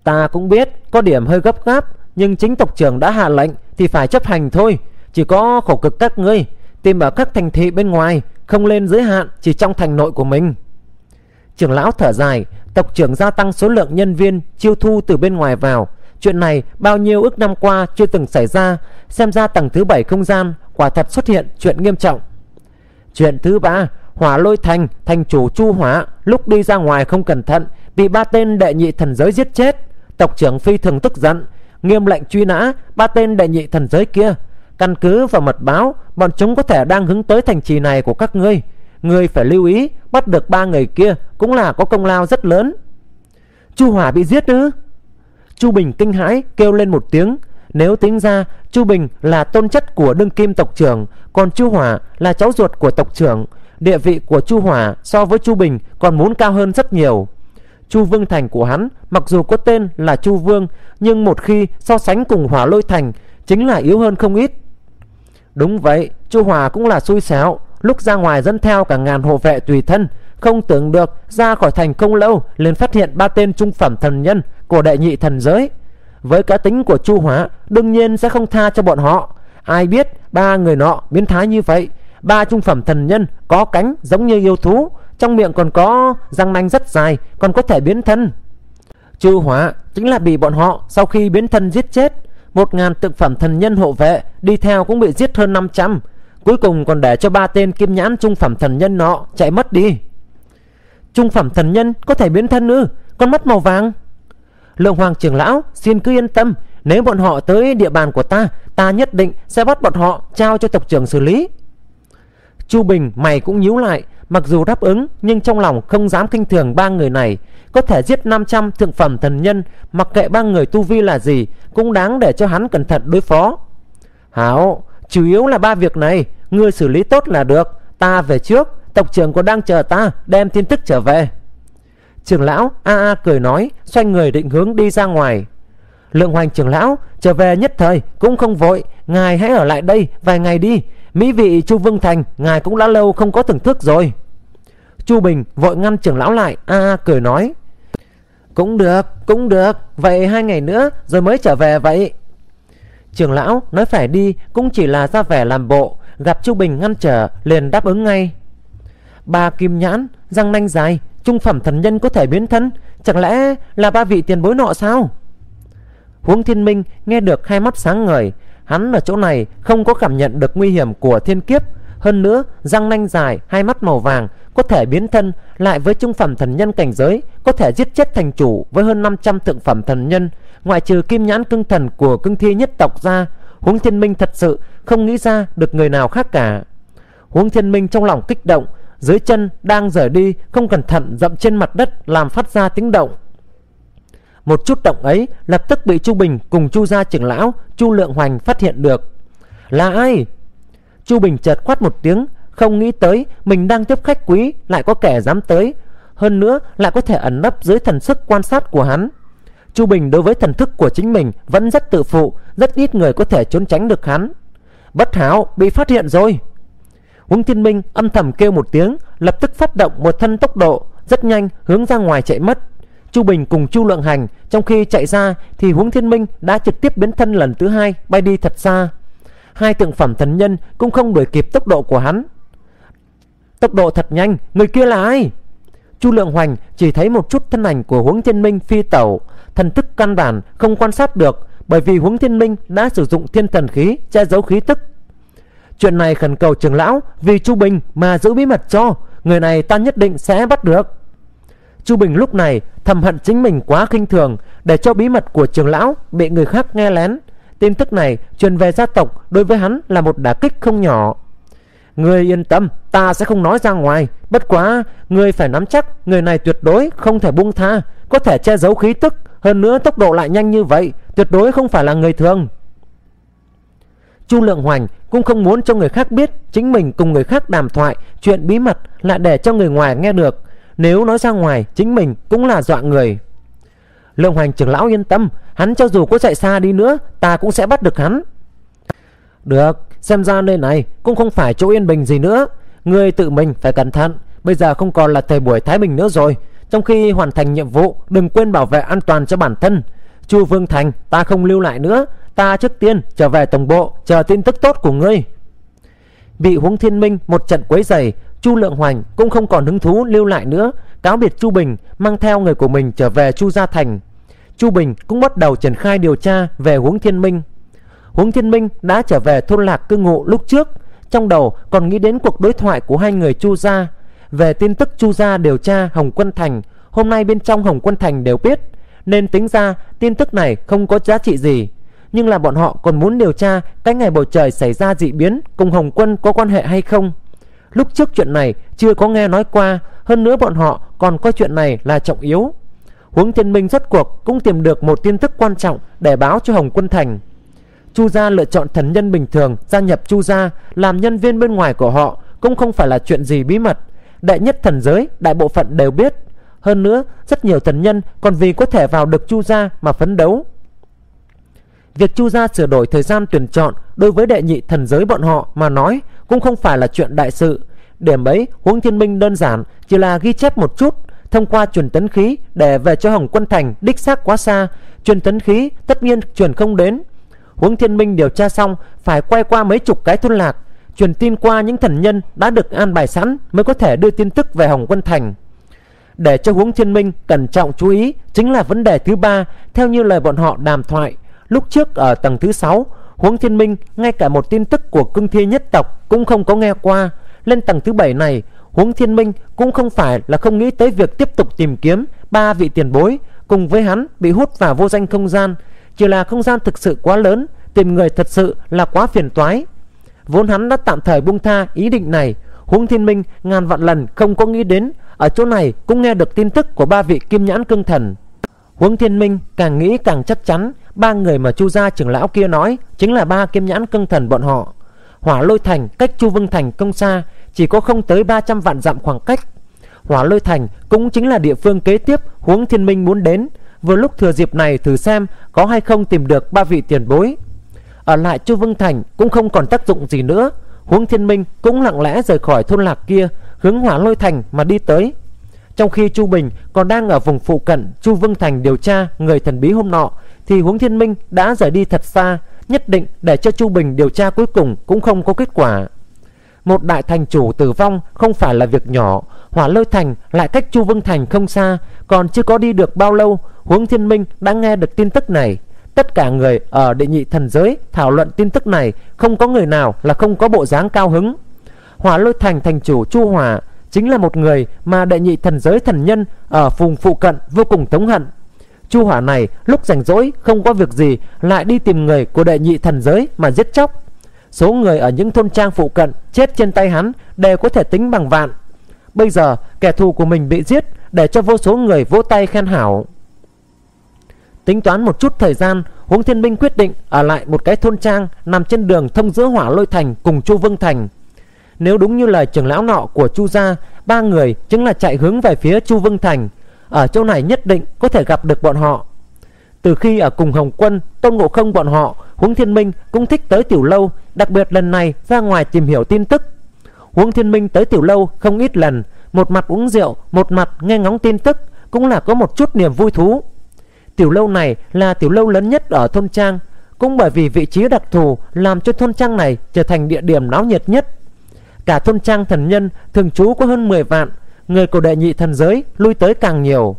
Ta cũng biết có điểm hơi gấp gáp, nhưng chính tộc trưởng đã hạ lệnh thì phải chấp hành thôi. Chỉ có khổ cực các ngươi tìm ở các thành thị bên ngoài, không lên giới hạn chỉ trong thành nội của mình. Trưởng lão thở dài, tộc trưởng gia tăng số lượng nhân viên chiêu thu từ bên ngoài vào. Chuyện này bao nhiêu ước năm qua chưa từng xảy ra, xem ra tầng thứ bảy không gian quả thật xuất hiện chuyện nghiêm trọng. Chuyện thứ ba, Hỏa Lôi Thành, thành chủ Chu Hỏa lúc đi ra ngoài không cẩn thận bị ba tên đệ nhị thần giới giết chết. Tộc trưởng phi thường tức giận, nghiêm lệnh truy nã ba tên đệ nhị thần giới kia. Căn cứ vào mật báo, bọn chúng có thể đang hướng tới thành trì này của các ngươi. Ngươi phải lưu ý, bắt được ba người kia cũng là có công lao rất lớn. Chu Hỏa bị giết ư? Chu Bình kinh hãi kêu lên một tiếng. Nếu tính ra, Chu Bình là tôn chất của đương kim tộc trưởng, còn Chu Hỏa là cháu ruột của tộc trưởng. Địa vị của Chu Hỏa so với Chu Bình còn muốn cao hơn rất nhiều. Chu Vương Thành của hắn mặc dù có tên là Chu Vương, nhưng một khi so sánh cùng Hỏa Lôi Thành chính là yếu hơn không ít. Đúng vậy, Chu Hòa cũng là xui xẻo, lúc ra ngoài dẫn theo cả ngàn hộ vệ tùy thân, không tưởng được ra khỏi thành không lâu liền phát hiện ba tên trung phẩm thần nhân của đệ nhị thần giới. Với cá tính của Chu Hóa, đương nhiên sẽ không tha cho bọn họ. Ai biết ba người nọ biến thái như vậy, ba trung phẩm thần nhân có cánh giống như yêu thú, trong miệng còn có răng nanh rất dài, còn có thể biến thân. Chu Hóa chính là bị bọn họ sau khi biến thân giết chết một ngàn tượng phẩm thần nhân hộ vệ, đi theo cũng bị giết hơn 500 cuối cùng còn để cho ba tên kim nhãn trung phẩm thần nhân nọ chạy mất đi. Trung phẩm thần nhân có thể biến thân ư? Con mắt màu vàng. Lượng hoàng trưởng lão, xin cứ yên tâm. Nếu bọn họ tới địa bàn của ta ta nhất định sẽ bắt bọn họ trao cho tộc trưởng xử lý. Chu bình mày cũng nhíu lại mặc dù đáp ứng, nhưng trong lòng không dám kinh thường ba người này. Có thể giết 500 thượng phẩm thần nhân, Mặc kệ ba người tu vi là gì, Cũng đáng để cho hắn cẩn thận đối phó. Hảo, Chủ yếu là ba việc này. Ngươi xử lý tốt là được. Ta về trước. Tộc trưởng còn đang chờ ta, Đem tin tức trở về. Trưởng lão a a cười nói, Xoay người định hướng đi ra ngoài. Lượng hoành trưởng lão, trở về nhất thời, Cũng không vội. Ngài hãy ở lại đây vài ngày đi. Mỹ vị Chu Vương Thành Ngài cũng đã lâu không có thưởng thức rồi Chu Bình vội ngăn trưởng lão lại a à, cười nói cũng được, cũng được, vậy hai ngày nữa rồi mới trở về vậy. trưởng lão nói phải đi cũng chỉ là ra vẻ làm bộ, gặp Chu Bình ngăn trở liền đáp ứng ngay. Ba kim nhãn, răng nanh dài, trung phẩm thần nhân có thể biến thân, chẳng lẽ là ba vị tiền bối nọ sao? Huống Thiên Minh nghe được hai mắt sáng ngời, hắn ở chỗ này không có cảm nhận được nguy hiểm của thiên kiếp, hơn nữa răng nanh dài, hai mắt màu vàng có thể biến thân lại với trung phẩm thần nhân cảnh giới, có thể giết chết thành chủ với hơn 500 thượng phẩm thần nhân, ngoại trừ kim nhãn cương thần của cương thi nhất tộc ra, Huống Thiên Minh thật sự không nghĩ ra được người nào khác cả. Huống Thiên Minh trong lòng kích động, dưới chân đang rời đi, không cẩn thận dậm trên mặt đất làm phát ra tiếng động. Một chút động ấy lập tức bị Chu Bình cùng Chu gia trưởng lão, Chu Lượng Hoành phát hiện được. Là ai? Chu Bình chợt quát một tiếng, không nghĩ tới mình đang tiếp khách quý lại có kẻ dám tới, hơn nữa lại có thể ẩn nấp dưới thần sức quan sát của hắn. Chu Bình đối với thần thức của chính mình vẫn rất tự phụ, rất ít người có thể trốn tránh được hắn. Bất hảo bị phát hiện rồi. Huống Thiên Minh âm thầm kêu một tiếng, lập tức phát động một thân tốc độ, rất nhanh hướng ra ngoài chạy mất. Chu Bình cùng Chu Lượng Hành trong khi chạy ra thì Huống Thiên Minh đã trực tiếp biến thân lần thứ hai bay đi thật xa. Hai tượng phẩm thần nhân cũng không đuổi kịp tốc độ của hắn. Tốc độ thật nhanh, người kia là ai? Chu Lượng Hoành chỉ thấy một chút thân ảnh của Huống Thiên Minh phi tẩu, thần thức căn bản không quan sát được bởi vì Huống Thiên Minh đã sử dụng thiên thần khí che giấu khí tức. Chuyện này khẩn cầu trưởng lão vì Chu Bình mà giữ bí mật cho, người này ta nhất định sẽ bắt được. Chu Bình lúc này thầm hận chính mình quá khinh thường để cho bí mật của trường lão bị người khác nghe lén. Tin tức này truyền về gia tộc đối với hắn là một đả kích không nhỏ. Người yên tâm, ta sẽ không nói ra ngoài. Bất quá, người phải nắm chắc người này tuyệt đối không thể buông tha, có thể che giấu khí tức, hơn nữa tốc độ lại nhanh như vậy, tuyệt đối không phải là người thường. Chu Lượng Hoành cũng không muốn cho người khác biết chính mình cùng người khác đàm thoại chuyện bí mật lại để cho người ngoài nghe được. Nếu nói ra ngoài chính mình cũng là dọa người. Lương Hoành trưởng lão yên tâm, hắn cho dù có chạy xa đi nữa, ta cũng sẽ bắt được hắn. Được, xem ra nơi này cũng không phải chỗ yên bình gì nữa. người tự mình phải cẩn thận, bây giờ không còn là thời buổi Thái Bình nữa rồi. Trong khi hoàn thành nhiệm vụ, đừng quên bảo vệ an toàn cho bản thân. Chu Vương Thành, ta không lưu lại nữa, ta trước tiên trở về tổng bộ chờ tin tức tốt của ngươi. Bị Huống Thiên Minh một trận quấy giày, Chu Lượng Hoành cũng không còn hứng thú lưu lại nữa, cáo biệt Chu Bình mang theo người của mình trở về Chu Gia Thành. Chu Bình cũng bắt đầu triển khai điều tra về Huống Thiên Minh. Huống Thiên Minh đã trở về thôn lạc cư ngụ lúc trước, trong đầu còn nghĩ đến cuộc đối thoại của hai người Chu gia. Về tin tức Chu gia điều tra Hồng Quân Thành, hôm nay bên trong Hồng Quân Thành đều biết, nên tính ra tin tức này không có giá trị gì. Nhưng là bọn họ còn muốn điều tra cái ngày bầu trời xảy ra dị biến cùng Hồng Quân có quan hệ hay không. Lúc trước chuyện này chưa có nghe nói qua, hơn nữa bọn họ còn coi chuyện này là trọng yếu. Huống Thiên Minh rốt cuộc cũng tìm được một tin tức quan trọng để báo cho Hồng Quân Thành. Chu gia lựa chọn thần nhân bình thường gia nhập Chu gia làm nhân viên bên ngoài của họ cũng không phải là chuyện gì bí mật. Đại nhất thần giới, đại bộ phận đều biết. Hơn nữa, rất nhiều thần nhân còn vì có thể vào được Chu gia mà phấn đấu. Việc Chu gia sửa đổi thời gian tuyển chọn đối với đệ nhị thần giới bọn họ mà nói cũng không phải là chuyện đại sự. Điểm ấy, Huống Thiên Minh đơn giản chỉ là ghi chép một chút, thông qua truyền tấn khí để về cho Hồng Quân Thành đích xác quá xa, truyền tấn khí tất nhiên truyền không đến. Huống Thiên Minh điều tra xong phải quay qua mấy chục cái thôn lạc, truyền tin qua những thần nhân đã được an bài sẵn mới có thể đưa tin tức về Hồng Quân Thành. Để cho Huống Thiên Minh cẩn trọng chú ý chính là vấn đề thứ ba theo như lời bọn họ đàm thoại. Lúc trước ở tầng thứ 6, Huống Thiên Minh ngay cả một tin tức của cương thi nhất tộc cũng không có nghe qua. Lên tầng thứ 7 này, Huống Thiên Minh cũng không phải là không nghĩ tới việc tiếp tục tìm kiếm ba vị tiền bối cùng với hắn bị hút vào vô danh không gian. Chỉ là không gian thực sự quá lớn, tìm người thật sự là quá phiền toái. Vốn hắn đã tạm thời buông tha ý định này, Huống Thiên Minh ngàn vạn lần không có nghĩ đến ở chỗ này cũng nghe được tin tức của ba vị kim nhãn cương thần. Huống Thiên Minh càng nghĩ càng chắc chắn ba người mà Chu gia trưởng lão kia nói chính là ba kim nhãn cương thần bọn họ. Hỏa Lôi Thành cách Chu Vương Thành công xa, chỉ có không tới 300 vạn dặm khoảng cách. Hỏa Lôi Thành cũng chính là địa phương kế tiếp Huống Thiên Minh muốn đến, vừa lúc thừa dịp này thử xem có hay không tìm được ba vị tiền bối. Ở lại Chu Vương Thành cũng không còn tác dụng gì nữa, Huống Thiên Minh cũng lặng lẽ rời khỏi thôn lạc kia, hướng Hỏa Lôi Thành mà đi tới. Trong khi Chu Bình còn đang ở vùng phụ cận Chu Vương Thành điều tra người thần bí hôm nọ thì Huống Thiên Minh đã rời đi thật xa, nhất định để cho Chu Bình điều tra cuối cùng cũng không có kết quả. Một đại thành chủ tử vong không phải là việc nhỏ, Hỏa Lôi Thành lại cách Chu Vương Thành không xa, còn chưa có đi được bao lâu, Huống Thiên Minh đã nghe được tin tức này. Tất cả người ở đệ nhị thần giới thảo luận tin tức này, không có người nào là không có bộ dáng cao hứng. Hỏa Lôi Thành thành chủ Chu Hỏa chính là một người mà đệ nhị thần giới thần nhân ở vùng phụ cận vô cùng thống hận. Chu Hỏa này lúc rảnh rỗi không có việc gì lại đi tìm người của đệ nhị thần giới mà giết chóc. Số người ở những thôn trang phụ cận chết trên tay hắn đều có thể tính bằng vạn. Bây giờ kẻ thù của mình bị giết để cho vô số người vỗ tay khen hảo. Tính toán một chút thời gian, Huống Thiên Minh quyết định ở lại một cái thôn trang nằm trên đường thông giữa Hỏa Lôi Thành cùng Chu Vương Thành. Nếu đúng như lời trưởng lão nọ của Chu gia, ba người chính là chạy hướng về phía Chu Vương Thành. Ở chỗ này nhất định có thể gặp được bọn họ. Từ khi ở cùng Hồng Quân, Tôn Ngộ Không bọn họ, Huống Thiên Minh cũng thích tới tiểu lâu, đặc biệt lần này ra ngoài tìm hiểu tin tức. Huống Thiên Minh tới tiểu lâu không ít lần, một mặt uống rượu, một mặt nghe ngóng tin tức, cũng là có một chút niềm vui thú. Tiểu lâu này là tiểu lâu lớn nhất ở thôn trang, cũng bởi vì vị trí đặc thù làm cho thôn trang này trở thành địa điểm náo nhiệt nhất. Cả thôn trang thần nhân thường trú có hơn 10 vạn, người của đệ nhị thần giới lui tới càng nhiều.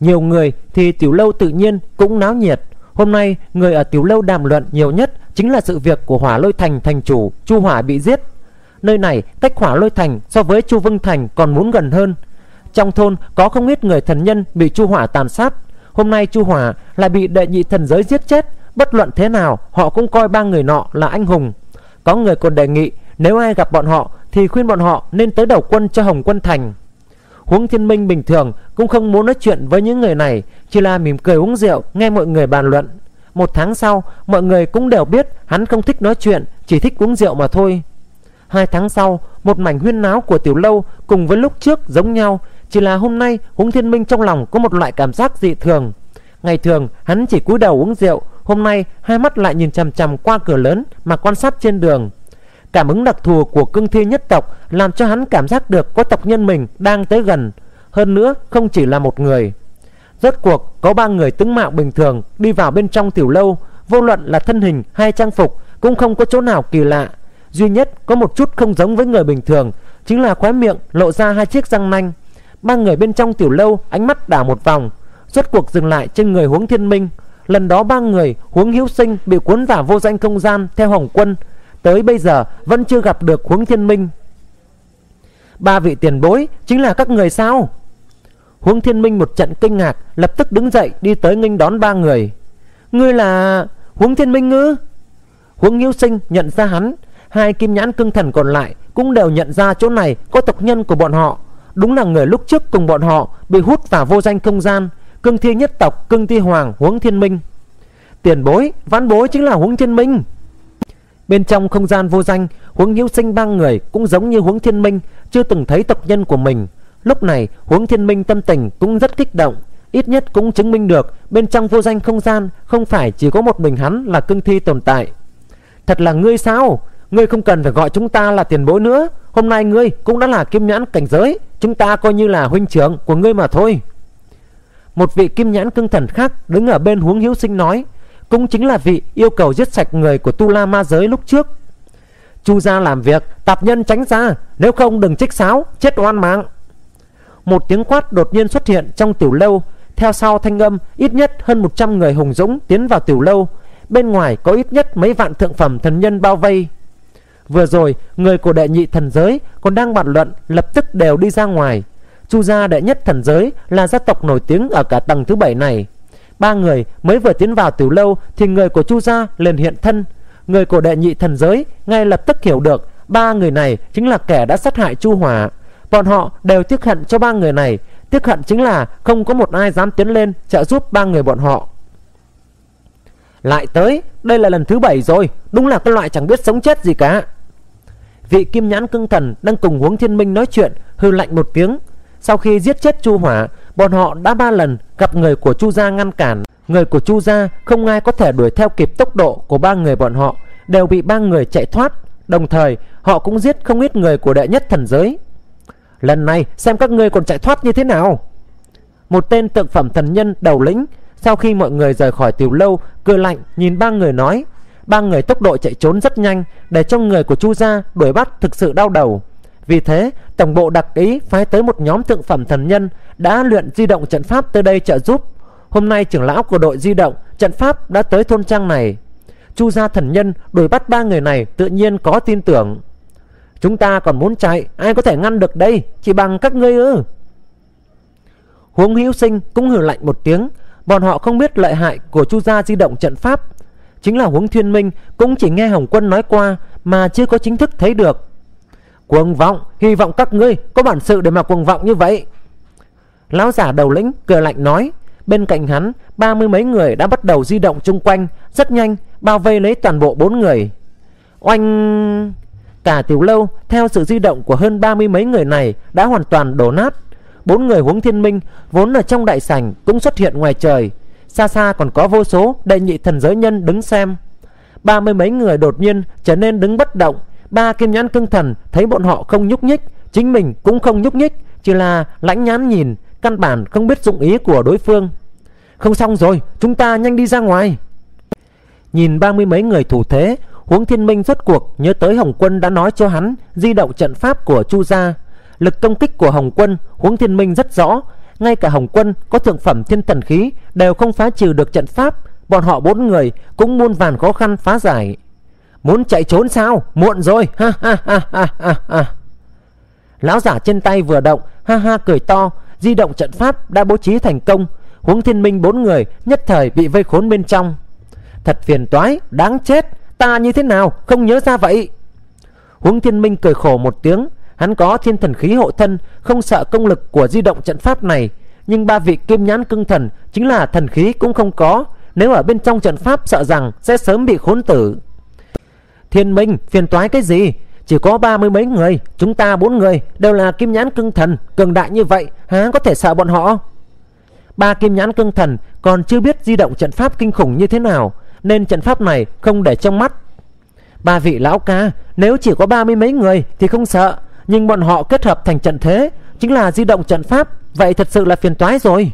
Nhiều người thì tiểu lâu tự nhiên cũng náo nhiệt. Hôm nay người ở tiểu lâu đàm luận nhiều nhất chính là sự việc của hỏa lôi thành thành chủ Chu Hỏa bị giết. Nơi này cách hỏa lôi thành so với Chu vương Thành còn muốn gần hơn. Trong thôn có không ít người thần nhân bị Chu Hỏa tàn sát. Hôm nay Chu Hỏa lại bị đệ nhị thần giới giết chết. Bất luận thế nào họ cũng coi ba người nọ là anh hùng. Có người còn đề nghị nếu ai gặp bọn họ thì khuyên bọn họ nên tới đầu quân cho Hồng Quân Thành. Huống Thiên Minh bình thường cũng không muốn nói chuyện với những người này, chỉ là mỉm cười uống rượu, nghe mọi người bàn luận. Một tháng sau mọi người cũng đều biết hắn không thích nói chuyện Chỉ thích uống rượu mà thôi Hai tháng sau một mảnh huyên náo của tiểu lâu Cùng với lúc trước giống nhau Chỉ là hôm nay Huống Thiên Minh trong lòng có một loại cảm giác dị thường Ngày thường hắn chỉ cúi đầu uống rượu Hôm nay hai mắt lại nhìn chằm chằm qua cửa lớn Mà quan sát trên đường Cảm ứng đặc thù của cương thi nhất tộc Làm cho hắn cảm giác được có tộc nhân mình đang tới gần. Hơn nữa, không chỉ là một người. Rốt cuộc, có ba người tướng mạo bình thường Đi vào bên trong tiểu lâu. Vô luận là thân hình hay trang phục, Cũng không có chỗ nào kỳ lạ. Duy nhất có một chút không giống với người bình thường, Chính là khóe miệng lộ ra hai chiếc răng nanh. Ba người bên trong tiểu lâu Ánh mắt đảo một vòng, Rốt cuộc dừng lại trên người huống thiên minh. Lần đó ba người huống hữu sinh Bị cuốn vào vô danh không gian theo hồng quân Tới bây giờ vẫn chưa gặp được huống thiên minh. Ba vị tiền bối Chính là các người sao? Huống thiên minh một trận kinh ngạc, Lập tức đứng dậy đi tới nghênh đón ba người. Ngươi là Huống thiên minh ngư? Huống hữu sinh nhận ra hắn, Hai kim nhãn cương thần còn lại Cũng đều nhận ra chỗ này có tộc nhân của bọn họ. Đúng là người lúc trước cùng bọn họ Bị hút vào vô danh không gian, Cương thi nhất tộc, cương thi hoàng huống thiên minh. Tiền bối, vãn bối chính là huống thiên minh. Bên trong không gian vô danh, Huống hữu sinh ba người cũng giống như huống thiên minh, Chưa từng thấy tộc nhân của mình. Lúc này, huống thiên minh tâm tình cũng rất kích động. Ít nhất cũng chứng minh được Bên trong vô danh không gian Không phải chỉ có một mình hắn là cương thi tồn tại. Thật là ngươi sao? Ngươi không cần phải gọi chúng ta là tiền bối nữa. Hôm nay ngươi cũng đã là kim nhãn cảnh giới. Chúng ta coi như là huynh trưởng của ngươi mà thôi. Một vị kim nhãn cương thần khác Đứng ở bên huống hiếu sinh nói cũng chính là vị yêu cầu giết sạch người của Tu La Ma Giới lúc trước. Chu Gia làm việc, Tạp nhân tránh ra, Nếu không đừng trích sáo, Chết oan mạng. Một tiếng quát đột nhiên xuất hiện trong tiểu lâu. Theo sau thanh âm, Ít nhất hơn 100 người hùng dũng tiến vào tiểu lâu. Bên ngoài có ít nhất mấy vạn thượng phẩm thần nhân bao vây. Vừa rồi, người của đệ nhị thần giới Còn đang bàn luận, lập tức đều đi ra ngoài. Chu gia đệ nhất thần giới Là gia tộc nổi tiếng ở cả tầng thứ bảy này. Ba người mới vừa tiến vào tiểu lâu Thì người của chu gia liền hiện thân. Người của đệ nhị thần giới Ngay lập tức hiểu được Ba người này chính là kẻ đã sát hại chu hỏa Bọn họ đều tiếc hận cho ba người này. Tiếc hận chính là không có một ai dám tiến lên trợ giúp ba người bọn họ. Lại tới, Đây là lần thứ bảy rồi, Đúng là cái loại chẳng biết sống chết gì cả. Vị kim nhãn cưng thần đang cùng huống thiên minh nói chuyện, Hư lạnh một tiếng. Sau khi giết chết chu hỏa Bọn họ đã ba lần gặp người của chu gia ngăn cản. Người của chu gia không ai có thể đuổi theo kịp tốc độ của ba người bọn họ, Đều bị ba người chạy thoát. Đồng thời, họ cũng giết không ít người của đệ nhất thần giới. Lần này, xem các ngươi còn chạy thoát như thế nào. Một tên tượng phẩm thần nhân đầu lĩnh, Sau khi mọi người rời khỏi tiểu lâu, Cười lạnh nhìn ba người nói, ba người tốc độ chạy trốn rất nhanh, để cho người của chu gia đuổi bắt thực sự đau đầu vì thế, tổng bộ đặc ý phái tới một nhóm thượng phẩm thần nhân đã luyện di động trận pháp tới đây trợ giúp. Hôm nay trưởng lão của đội di động trận pháp đã tới thôn trang này. Chu gia thần nhân đuổi bắt ba người này tự nhiên có tin tưởng. Chúng ta còn muốn chạy, ai có thể ngăn được đây? Chỉ bằng các ngươi ư? Huống hữu sinh cũng hừ lạnh một tiếng. Bọn họ không biết lợi hại của chu gia di động trận pháp. Chính là huống thiên minh Cũng chỉ nghe Hồng Quân nói qua Mà chưa có chính thức thấy được. Cuồng vọng, Hy vọng các ngươi có bản sự để mà cuồng vọng như vậy. Lão giả đầu lĩnh cười lạnh nói, Bên cạnh hắn, Ba mươi mấy người đã bắt đầu di động chung quanh, Rất nhanh, bao vây lấy toàn bộ bốn người. Oanh! Cả tiểu lâu, theo sự di động của hơn ba mươi mấy người này, Đã hoàn toàn đổ nát. Bốn người huống thiên minh, Vốn ở trong đại sảnh, cũng xuất hiện ngoài trời. Xa xa còn có vô số đệ nhị thần giới nhân đứng xem. Ba mươi mấy người đột nhiên trở nên đứng bất động Ba kim nhãn cưng thần thấy bọn họ không nhúc nhích Chính mình cũng không nhúc nhích Chỉ là lãnh nhãn nhìn Căn bản không biết dụng ý của đối phương. Không xong rồi chúng ta nhanh đi ra ngoài. Nhìn ba mươi mấy người thủ thế Huống thiên minh rốt cuộc nhớ tới Hồng Quân đã nói cho hắn Di động trận pháp của Chu Gia. Lực công kích của Hồng Quân Huống thiên minh rất rõ ngay cả Hồng Quân có thượng phẩm thiên thần khí đều không phá trừ được trận pháp, bọn họ bốn người cũng muôn vàn khó khăn phá giải. Muốn chạy trốn sao? Muộn rồi. Ha ha ha ha ha ha. Lão giả trên tay vừa động, ha ha cười to, di động trận pháp đã bố trí thành công, Huống Thiên Minh bốn người nhất thời bị vây khốn bên trong. Thật phiền toái, đáng chết, ta như thế nào không nhớ ra vậy. Huống Thiên Minh cười khổ một tiếng, Hắn có thiên thần khí hộ thân Không sợ công lực của di động trận pháp này Nhưng ba vị kim nhãn cưng thần Chính là thần khí cũng không có Nếu ở bên trong trận pháp sợ rằng sẽ sớm bị khốn tử Thiên minh, phiền toái cái gì? Chỉ có ba mươi mấy người, Chúng ta bốn người đều là kim nhãn cưng thần, Cường đại như vậy, há có thể sợ bọn họ? Ba kim nhãn cưng thần Còn chưa biết di động trận pháp kinh khủng như thế nào, Nên trận pháp này không để trong mắt. Ba vị lão ca, Nếu chỉ có ba mươi mấy người thì không sợ, Nhưng bọn họ kết hợp thành trận thế, Chính là di động trận pháp, Vậy thật sự là phiền toái rồi.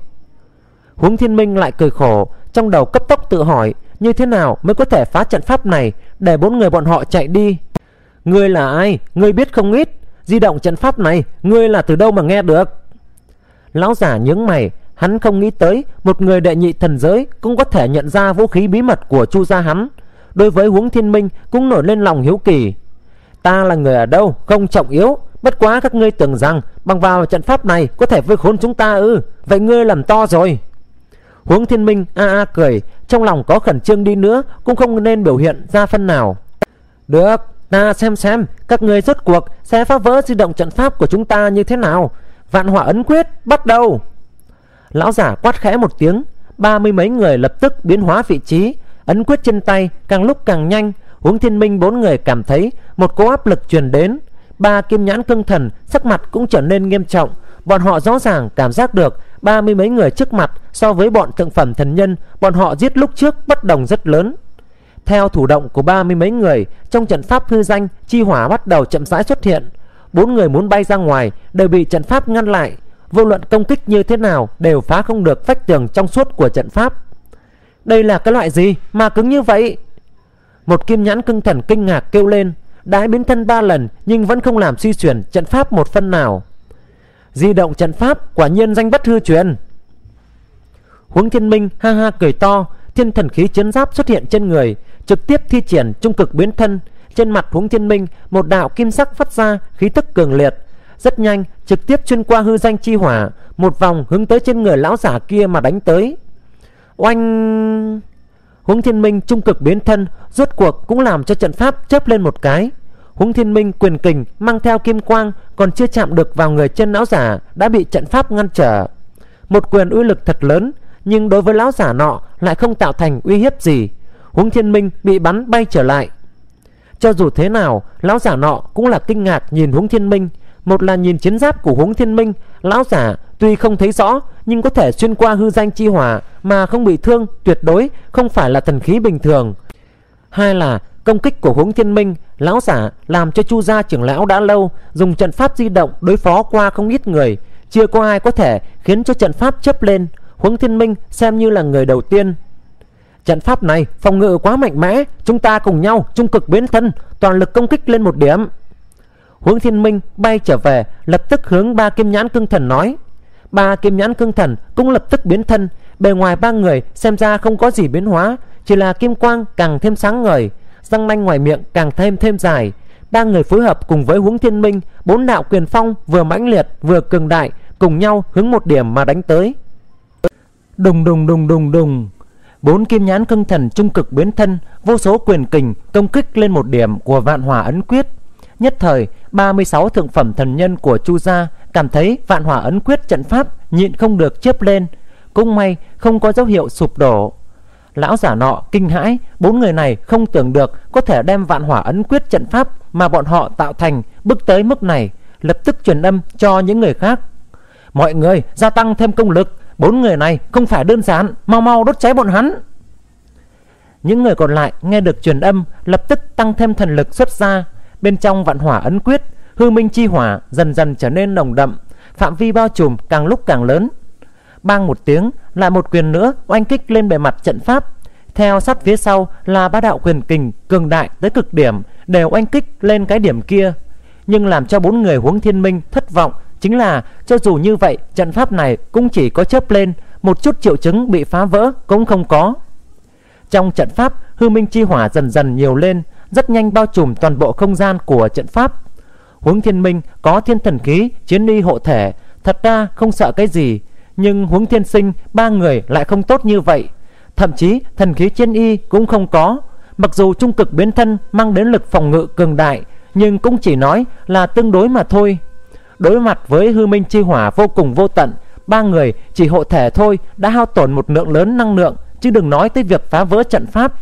Huống thiên minh lại cười khổ, Trong đầu cấp tốc tự hỏi như thế nào mới có thể phá trận pháp này Để bốn người bọn họ chạy đi? Ngươi là ai? Ngươi biết không ít. Di động trận pháp này, Ngươi là từ đâu mà nghe được? Lão giả nhướng mày, Hắn không nghĩ tới Một người đệ nhị thần giới Cũng có thể nhận ra vũ khí bí mật của chu gia hắn. Đối với huống thiên minh Cũng nổi lên lòng hiếu kỳ. Ta là người ở đâu? Không trọng yếu. Bất quá các ngươi tưởng rằng Bằng vào trận pháp này Có thể vây khốn chúng ta ư? Vậy ngươi làm to rồi. Huống thiên minh, a a cười, Trong lòng có khẩn trương đi nữa, Cũng không nên biểu hiện ra phân nào. Được, ta xem xem, Các người rốt cuộc sẽ phá vỡ di động trận pháp của chúng ta như thế nào? Vạn hỏa ấn quyết, bắt đầu! Lão giả quát khẽ một tiếng, Ba mươi mấy người lập tức biến hóa vị trí, Ấn quyết trên tay càng lúc càng nhanh. Huống thiên minh bốn người cảm thấy Một cỗ áp lực truyền đến, Ba kim nhãn cương thần sắc mặt cũng trở nên nghiêm trọng. Bọn họ rõ ràng cảm giác được ba mươi mấy người trước mặt so với bọn thượng phẩm thần nhân bọn họ giết lúc trước bất đồng rất lớn. Theo thủ động của ba mươi mấy người, trong trận pháp hư danh, chi hỏa bắt đầu chậm rãi xuất hiện. Bốn người muốn bay ra ngoài đều bị trận pháp ngăn lại. Vô luận công kích như thế nào đều phá không được vách tường trong suốt của trận pháp. Đây là cái loại gì mà cứng như vậy? Một kim nhãn cưng thần kinh ngạc kêu lên, đã biến thân ba lần nhưng vẫn không làm suy chuyển trận pháp một phân nào. Di động trận pháp quả nhiên danh bất hư truyền Huống thiên minh, ha ha, cười to. Thiên thần khí chiến giáp xuất hiện trên người, Trực tiếp thi triển trung cực biến thân. Trên mặt huống thiên minh, Một đạo kim sắc phát ra, khí tức cường liệt. Rất nhanh, trực tiếp xuyên qua hư danh chi hỏa, Một vòng hướng tới trên người lão giả kia mà đánh tới. Oanh! Huống thiên minh trung cực biến thân, Rốt cuộc cũng làm cho trận pháp chớp lên một cái. Huống Thiên Minh quyền kình mang theo kim quang, còn chưa chạm được vào người chân lão giả, đã bị trận pháp ngăn trở. Một quyền uy lực thật lớn nhưng đối với lão giả nọ lại không tạo thành uy hiếp gì. Huống Thiên Minh bị bắn bay trở lại. Cho dù thế nào, lão giả nọ cũng là kinh ngạc nhìn Huống Thiên Minh. Một là nhìn chiến giáp của Huống Thiên Minh, lão giả tuy không thấy rõ nhưng có thể xuyên qua hư danh chi hỏa mà không bị thương, tuyệt đối không phải là thần khí bình thường. Hai là Công kích của Huống Thiên Minh, lão giả làm cho Chu gia trưởng lão đã lâu dùng trận pháp di động đối phó qua không ít người, chưa có ai có thể khiến cho trận pháp chấp lên. Huống Thiên Minh xem như là người đầu tiên. Trận pháp này phòng ngự quá mạnh mẽ, chúng ta cùng nhau trung cực biến thân, toàn lực công kích lên một điểm. Huống Thiên Minh bay trở về, lập tức hướng ba kim nhãn cương thần nói. Ba kim nhãn cương thần cũng lập tức biến thân, bề ngoài ba người xem ra không có gì biến hóa, chỉ là kim quang càng thêm sáng ngời răng nanh ngoài miệng càng thêm thêm dài. Ba người phối hợp cùng với Huống Thiên Minh, bốn đạo quyền phong vừa mãnh liệt vừa cường đại, cùng nhau hướng một điểm mà đánh tới. Đùng đùng đùng đùng đùng. Bốn kim nhãn cưng thần trung cực biến thân, vô số quyền kình công kích lên một điểm của Vạn Hỏa ấn quyết. Nhất thời, 36 thượng phẩm thần nhân của Chu gia cảm thấy Vạn Hỏa ấn quyết trận pháp nhịn không được chớp lên, cũng may không có dấu hiệu sụp đổ. Lão giả nọ kinh hãi Bốn người này không tưởng được Có thể đem vạn hỏa ấn quyết trận pháp Mà bọn họ tạo thành bước tới mức này Lập tức truyền âm cho những người khác Mọi người gia tăng thêm công lực Bốn người này không phải đơn giản, Mau mau đốt cháy bọn hắn. Những người còn lại nghe được truyền âm, Lập tức tăng thêm thần lực xuất ra. Bên trong vạn hỏa ấn quyết, Hư minh chi hỏa dần dần trở nên nồng đậm, Phạm vi bao trùm càng lúc càng lớn. Bang một tiếng, lại một quyền nữa oanh kích lên bề mặt trận pháp. Theo sát phía sau là ba đạo quyền kình cường đại tới cực điểm, đều oanh kích lên cái điểm kia. Nhưng làm cho bốn người huống thiên minh thất vọng chính là, cho dù như vậy, trận pháp này cũng chỉ có chớp lên, một chút triệu chứng bị phá vỡ cũng không có. Trong trận pháp, hư minh chi hỏa dần dần nhiều lên, rất nhanh bao trùm toàn bộ không gian của trận pháp. Huống thiên minh có thiên thần khí, chiến y hộ thể, thật ra không sợ cái gì, nhưng huống thiên sinh, ba người lại không tốt như vậy. Thậm chí, thần khí chiến y cũng không có. Mặc dù trung cực biến thân mang đến lực phòng ngự cường đại, Nhưng cũng chỉ nói là tương đối mà thôi. Đối mặt với hư minh chi hỏa vô cùng vô tận Ba người chỉ hộ thể thôi đã hao tổn một lượng lớn năng lượng chứ đừng nói tới việc phá vỡ trận pháp.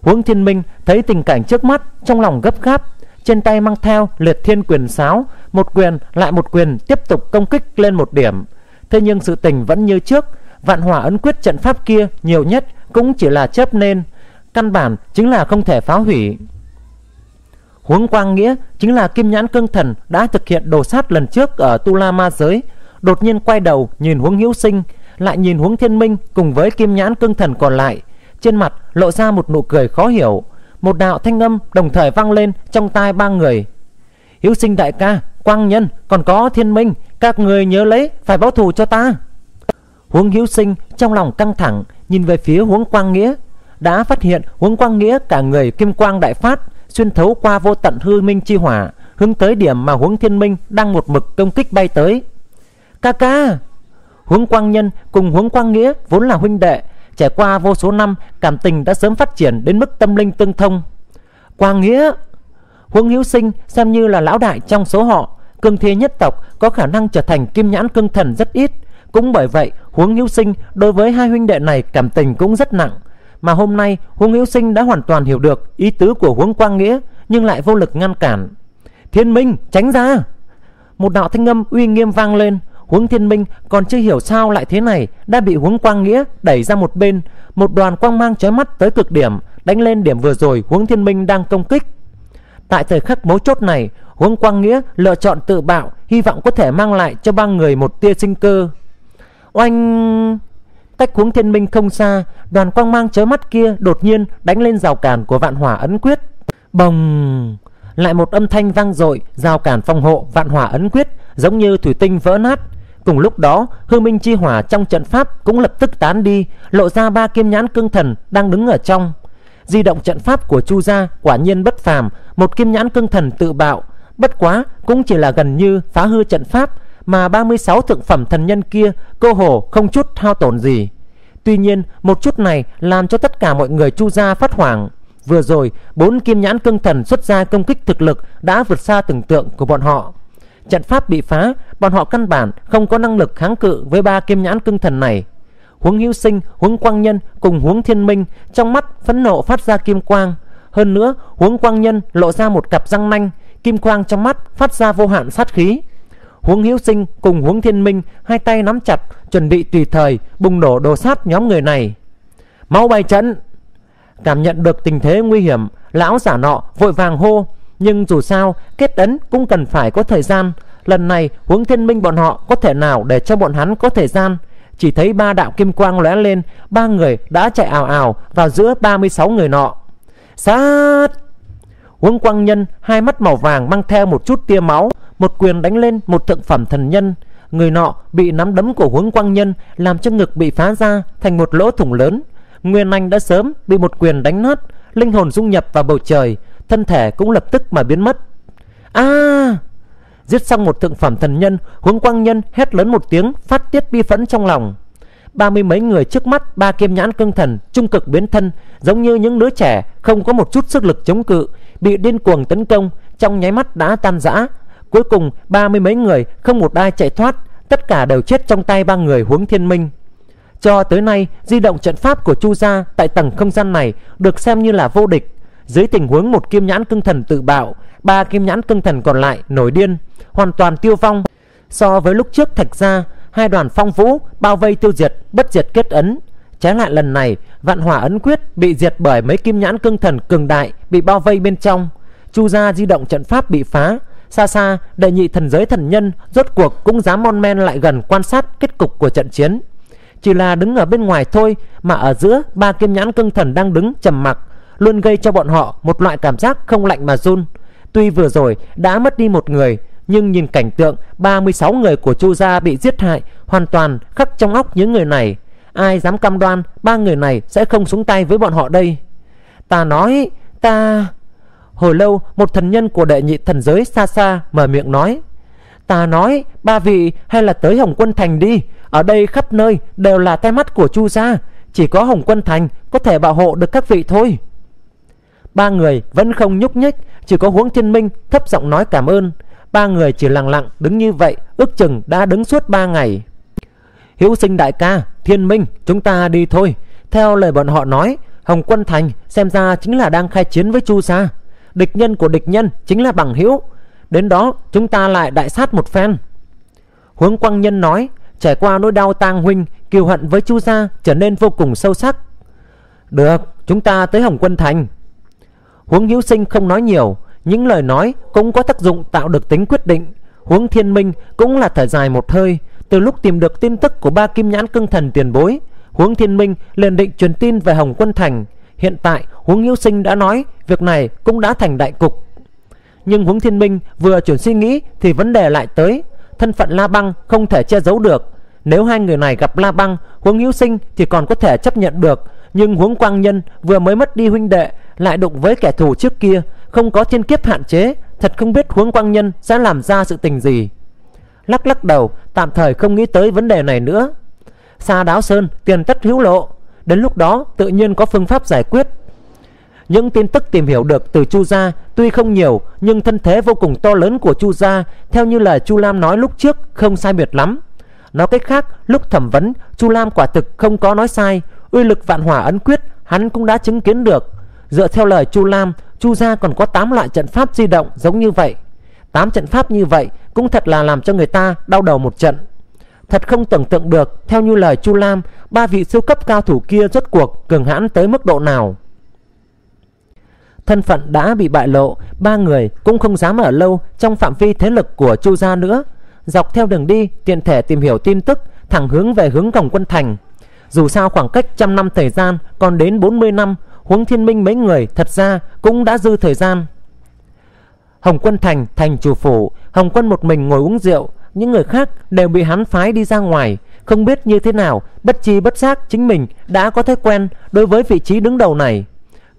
Huống Thiên Minh thấy tình cảnh trước mắt, trong lòng gấp gáp, trên tay mang theo liệt thiên quyền sáo, một quyền lại một quyền tiếp tục công kích lên một điểm. Thế nhưng sự tình vẫn như trước, vạn hỏa ấn quyết trận pháp kia nhiều nhất cũng chỉ là chớp nên, căn bản chính là không thể phá hủy. Huống Quang Nghĩa chính là Kim Nhãn Cương Thần đã thực hiện đồ sát lần trước ở Tu La Ma giới, đột nhiên quay đầu nhìn Huống Hữu Sinh, lại nhìn Huống Thiên Minh cùng với Kim Nhãn Cương Thần còn lại, trên mặt lộ ra một nụ cười khó hiểu. Một đạo thanh âm đồng thời vang lên trong tai ba người. Hữu Sinh đại ca, Quang Nhân, còn có Thiên Minh, các người nhớ lấy phải báo thù cho ta. Huống Hữu Sinh trong lòng căng thẳng, nhìn về phía Huống Quang Nghĩa, đã phát hiện Huống Quang Nghĩa cả người kim quang đại phát, xuyên thấu qua vô tận hư minh chi hỏa, hướng tới điểm mà Huống Thiên Minh đang một mực công kích bay tới. Ca ca! Huống Quang Nhân cùng Huống Quang Nghĩa vốn là huynh đệ, trải qua vô số năm, cảm tình đã sớm phát triển đến mức tâm linh tương thông. Quang Nghĩa! Huống Hữu Sinh xem như là lão đại trong số họ, cương thi nhất tộc có khả năng trở thành kim nhãn cương thần rất ít. Cũng bởi vậy, Huống Hữu Sinh đối với hai huynh đệ này cảm tình cũng rất nặng. Mà hôm nay Huống Hữu Sinh đã hoàn toàn hiểu được ý tứ của Huống Quang Nghĩa nhưng lại vô lực ngăn cản. Thiên Minh, tránh ra! Một đạo thanh âm uy nghiêm vang lên, Huống Thiên Minh còn chưa hiểu sao lại thế này, đã bị Huống Quang Nghĩa đẩy ra một bên, một đoàn quang mang chói mắt tới cực điểm, đánh lên điểm vừa rồi Huống Thiên Minh đang công kích. Tại thời khắc mấu chốt này, Huống Quang Nghĩa lựa chọn tự bạo, hy vọng có thể mang lại cho ba người một tia sinh cơ. Oanh! Cách Huống Thiên Minh không xa, đoàn quang mang chớ mắt kia đột nhiên đánh lên rào cản của Vạn Hỏa ấn quyết. Bồng! Lại một âm thanh vang dội, rào cản phòng hộ Vạn Hỏa ấn quyết giống như thủy tinh vỡ nát. Cùng lúc đó, hư minh chi hỏa trong trận pháp cũng lập tức tán đi, lộ ra ba kim nhãn cương thần đang đứng ở trong. Di động trận pháp của Chu gia quả nhiên bất phàm, một kim nhãn cương thần tự bạo, bất quá cũng chỉ là gần như phá hư trận pháp, mà 36 thượng phẩm thần nhân kia cơ hồ không chút hao tổn gì. Tuy nhiên, một chút này làm cho tất cả mọi người Chu gia phát hoảng. Vừa rồi, bốn kim nhãn cương thần xuất ra công kích thực lực đã vượt xa tưởng tượng của bọn họ. Trận pháp bị phá, bọn họ căn bản không có năng lực kháng cự với ba kim nhãn cương thần này. Huống Hữu Sinh, Huống Quang Nhân cùng Huống Thiên Minh trong mắt phẫn nộ phát ra kim quang. Hơn nữa, Huống Quang Nhân lộ ra một cặp răng nanh, kim quang trong mắt phát ra vô hạn sát khí. Huống Hữu Sinh cùng Huống Thiên Minh hai tay nắm chặt, chuẩn bị tùy thời bùng nổ đồ sát nhóm người này. Máu bay trận! Cảm nhận được tình thế nguy hiểm, lão giả nọ vội vàng hô, nhưng dù sao kết ấn cũng cần phải có thời gian. Lần này Huống Thiên Minh bọn họ có thể nào để cho bọn hắn có thời gian? Chỉ thấy ba đạo kim quang lóe lên, ba người đã chạy ảo ảo vào giữa 36 người nọ. Sát! Huống Quang Nhân hai mắt màu vàng mang theo một chút tia máu, một quyền đánh lên một thượng phẩm thần nhân. Người nọ bị nắm đấm của Huống Quang Nhân làm cho ngực bị phá ra thành một lỗ thủng lớn. Nguyên Anh đã sớm bị một quyền đánh nát, linh hồn dung nhập vào bầu trời, thân thể cũng lập tức mà biến mất. A! Giết xong một thượng phẩm thần nhân, Huống Quang Nhân hét lớn một tiếng, phát tiết bi phẫn trong lòng. Ba mươi mấy người trước mắt ba kim nhãn cương thần trung cực biến thân, giống như những đứa trẻ không có một chút sức lực chống cự, bị điên cuồng tấn công, trong nháy mắt đã tan rã. Cuối cùng ba mươi mấy người không một ai chạy thoát, tất cả đều chết trong tay ba người Huống Thiên Minh. Cho tới nay, di động trận pháp của Chu gia tại tầng không gian này được xem như là vô địch. Dưới tình huống một kim nhãn cương thần tự bạo, ba kim nhãn cương thần còn lại nổi điên, hoàn toàn tiêu vong. So với lúc trước Thạch gia, hai đoàn phong vũ bao vây tiêu diệt, bất diệt kết ấn. Trái lại lần này, vạn hỏa ấn quyết bị diệt bởi mấy kim nhãn cương thần cường đại bị bao vây bên trong. Chu gia di động trận pháp bị phá, xa xa đệ nhị thần giới thần nhân rốt cuộc cũng dám mon men lại gần quan sát kết cục của trận chiến. Chỉ là đứng ở bên ngoài thôi mà ở giữa ba kim nhãn cương thần đang đứng trầm mặc, luôn gây cho bọn họ một loại cảm giác không lạnh mà run. Tuy vừa rồi đã mất đi một người, nhưng nhìn cảnh tượng 36 người của Chu gia bị giết hại hoàn toàn khắc trong óc những người này. Ai dám cam đoan ba người này sẽ không xuống tay với bọn họ đây? Ta nói, ta... Hồi lâu, một thần nhân của đệ nhị thần giới xa xa mở miệng nói. Ta nói, ba vị hay là tới Hồng Quân Thành đi. Ở đây khắp nơi đều là tay mắt của Chu gia. Chỉ có Hồng Quân Thành có thể bảo hộ được các vị thôi. Ba người vẫn không nhúc nhích, chỉ có Huống Thiên Minh thấp giọng nói cảm ơn. Ba người chỉ lặng lặng đứng như vậy, ước chừng đã đứng suốt ba ngày. Hiếu sinh đại ca, Thiên Minh, chúng ta đi thôi. Theo lời bọn họ nói Hồng Quân Thành xem ra chính là đang khai chiến với Chu Gia Địch nhân của địch nhân chính là bằng hữu. Đến đó, chúng ta lại đại sát một phen. Huống Quang Nhân nói, Trải qua nỗi đau tang huynh Kiều hận với Chu Gia trở nên vô cùng sâu sắc. Được, chúng ta tới Hồng Quân Thành. Huống Hữu Sinh không nói nhiều, Những lời nói cũng có tác dụng tạo được tính quyết định. Huống Thiên Minh cũng là thở dài một hơi. Từ lúc tìm được tin tức của ba kim nhãn cưng thần tiền bối, Huống Thiên Minh liền định truyền tin về Hồng Quân Thành. Hiện tại, Huống Hữu Sinh đã nói Việc này cũng đã thành đại cục. Nhưng Huống Thiên Minh vừa chuyển suy nghĩ Thì vấn đề lại tới. Thân phận La Băng không thể che giấu được. Nếu hai người này gặp La Băng, Huống Hữu Sinh thì còn có thể chấp nhận được. Nhưng Huống Quang Nhân vừa mới mất đi huynh đệ, Lại đụng với kẻ thù trước kia, Không có thiên kiếp hạn chế, Thật không biết Huống Quang Nhân sẽ làm ra sự tình gì. Lắc lắc đầu, Tạm thời không nghĩ tới vấn đề này nữa. Xa đáo sơn, tiền tất hữu lộ. Đến lúc đó tự nhiên có phương pháp giải quyết những tin tức tìm hiểu được từ Chu gia tuy không nhiều nhưng thân thế vô cùng to lớn của Chu gia theo như lời Chu Lam nói lúc trước không sai biệt lắm. Nói cách khác, lúc thẩm vấn, Chu Lam quả thực không có nói sai, uy lực vạn hỏa ấn quyết hắn cũng đã chứng kiến được. Dựa theo lời Chu Lam, Chu gia còn có 8 loại trận pháp di động giống như vậy. 8 trận pháp như vậy cũng thật là làm cho người ta đau đầu một trận. Thật không tưởng tượng được, theo như lời Chu Lam, ba vị siêu cấp cao thủ kia rốt cuộc cường hãn tới mức độ nào. Thân phận đã bị bại lộ, ba người cũng không dám ở lâu trong phạm vi thế lực của Chu gia nữa. Dọc theo đường đi, tiện thể tìm hiểu tin tức, thẳng hướng về hướng cổng quân thành. Dù sao khoảng cách trăm năm thời gian còn đến 40 năm, huống thiên minh mấy người thật ra cũng đã dư thời gian. Hồng quân thành, thành chủ phủ, Hồng quân một mình ngồi uống rượu, những người khác đều bị hắn phái đi ra ngoài, không biết như thế nào, bất chi bất giác chính mình đã có thói quen đối với vị trí đứng đầu này.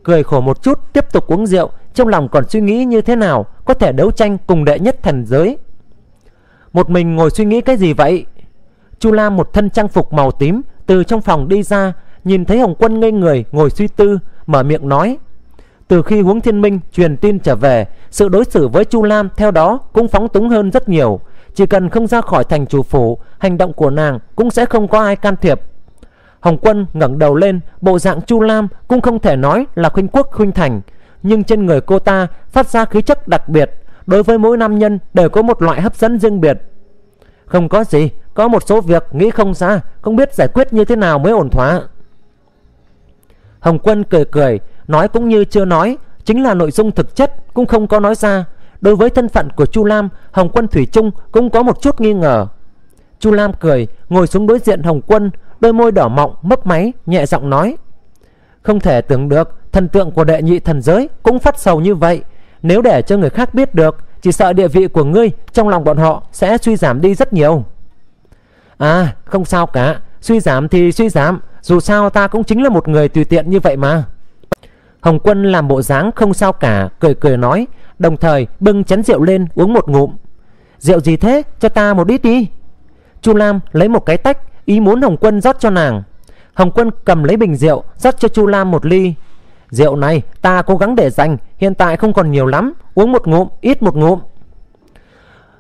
Cười khổ một chút tiếp tục uống rượu trong lòng còn suy nghĩ như thế nào có thể đấu tranh cùng đệ nhất thần giới. Một mình ngồi suy nghĩ cái gì vậy? Chu lam một thân trang phục màu tím từ trong phòng đi ra nhìn thấy hồng quân ngây người ngồi suy tư mở miệng nói từ khi huống thiên minh truyền tin trở về sự đối xử với chu lam theo đó cũng phóng túng hơn rất nhiều chỉ cần không ra khỏi thành chủ phủ hành động của nàng cũng sẽ không có ai can thiệp Hồng Quân ngẩng đầu lên, bộ dạng Chu Lam cũng không thể nói là khuynh quốc khuynh thành, nhưng trên người cô ta phát ra khí chất đặc biệt, đối với mỗi nam nhân đều có một loại hấp dẫn riêng biệt. Không có gì, có một số việc nghĩ không ra, không biết giải quyết như thế nào mới ổn thỏa. Hồng Quân cười cười, nói cũng như chưa nói, chính là nội dung thực chất cũng không có nói ra. Đối với thân phận của Chu Lam, Hồng Quân Thủy Trung cũng có một chút nghi ngờ. Chu Lam cười, ngồi xuống đối diện Hồng Quân, Đôi môi đỏ mọng mấp máy nhẹ giọng nói. Không thể tưởng được Thần tượng của đệ nhị thần giới Cũng phát sầu như vậy. Nếu để cho người khác biết được Chỉ sợ địa vị của ngươi Trong lòng bọn họ sẽ suy giảm đi rất nhiều. À không sao cả Suy giảm thì suy giảm Dù sao ta cũng chính là một người tùy tiện như vậy mà. Hồng Quân làm bộ dáng không sao cả, Cười cười nói, Đồng thời bưng chén rượu lên uống một ngụm. Rượu gì thế? Cho ta một ít đi. Chu Lam lấy một cái tách, Ý muốn Hồng Quân rót cho nàng. Hồng Quân cầm lấy bình rượu, rót cho Chu Lam một ly. Rượu này ta cố gắng để dành, Hiện tại không còn nhiều lắm, Uống một ngụm, ít một ngụm.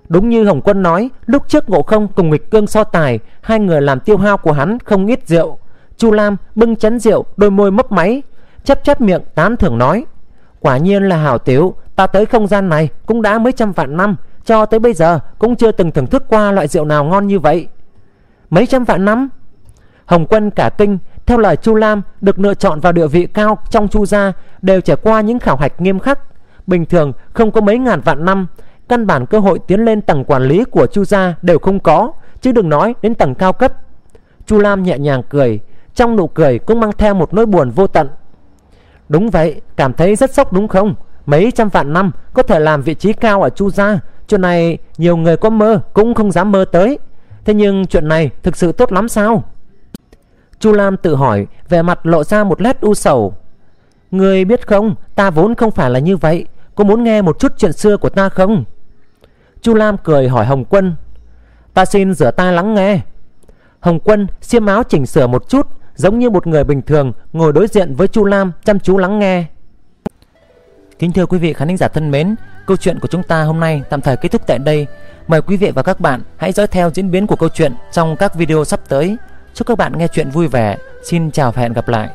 Đúng như Hồng Quân nói, Lúc trước ngộ không cùng nghịch cương so tài, Hai người làm tiêu hao của hắn không ít rượu. Chu Lam bưng chén rượu, Đôi môi mấp máy Chấp chấp miệng, tán thưởng nói, Quả nhiên là hảo tiểu, Ta tới không gian này cũng đã mấy trăm vạn năm, Cho tới bây giờ cũng chưa từng thưởng thức qua loại rượu nào ngon như vậy. Mấy trăm vạn năm? Hồng quân, cả kinh, Theo lời Chu Lam, Được lựa chọn vào địa vị cao trong Chu gia, Đều trải qua những khảo hạch nghiêm khắc. Bình thường không có mấy ngàn vạn năm, Căn bản cơ hội tiến lên tầng quản lý của Chu gia đều không có, Chứ đừng nói đến tầng cao cấp. Chu Lam nhẹ nhàng cười, Trong nụ cười cũng mang theo một nỗi buồn vô tận. Đúng vậy, Cảm thấy rất sốc đúng không? Mấy trăm vạn năm có thể làm vị trí cao ở Chu gia. Chuyện này nhiều người có mơ cũng không dám mơ tới. Thế nhưng chuyện này thực sự tốt lắm sao? Chu Lam tự hỏi, Vẻ mặt lộ ra một nét u sầu. Người biết không, Ta vốn không phải là như vậy. Có muốn nghe một chút chuyện xưa của ta không? Chu Lam cười hỏi Hồng Quân. Ta xin rửa tay lắng nghe. Hồng Quân, xiêm áo chỉnh sửa một chút. Giống như một người bình thường Ngồi đối diện với Chu Lam chăm chú lắng nghe Kính thưa quý vị khán giả thân mến, Câu chuyện của chúng ta hôm nay tạm thời kết thúc tại đây Mời quý vị và các bạn hãy dõi theo diễn biến của câu chuyện trong các video sắp tới. Chúc các bạn nghe chuyện vui vẻ. Xin chào và hẹn gặp lại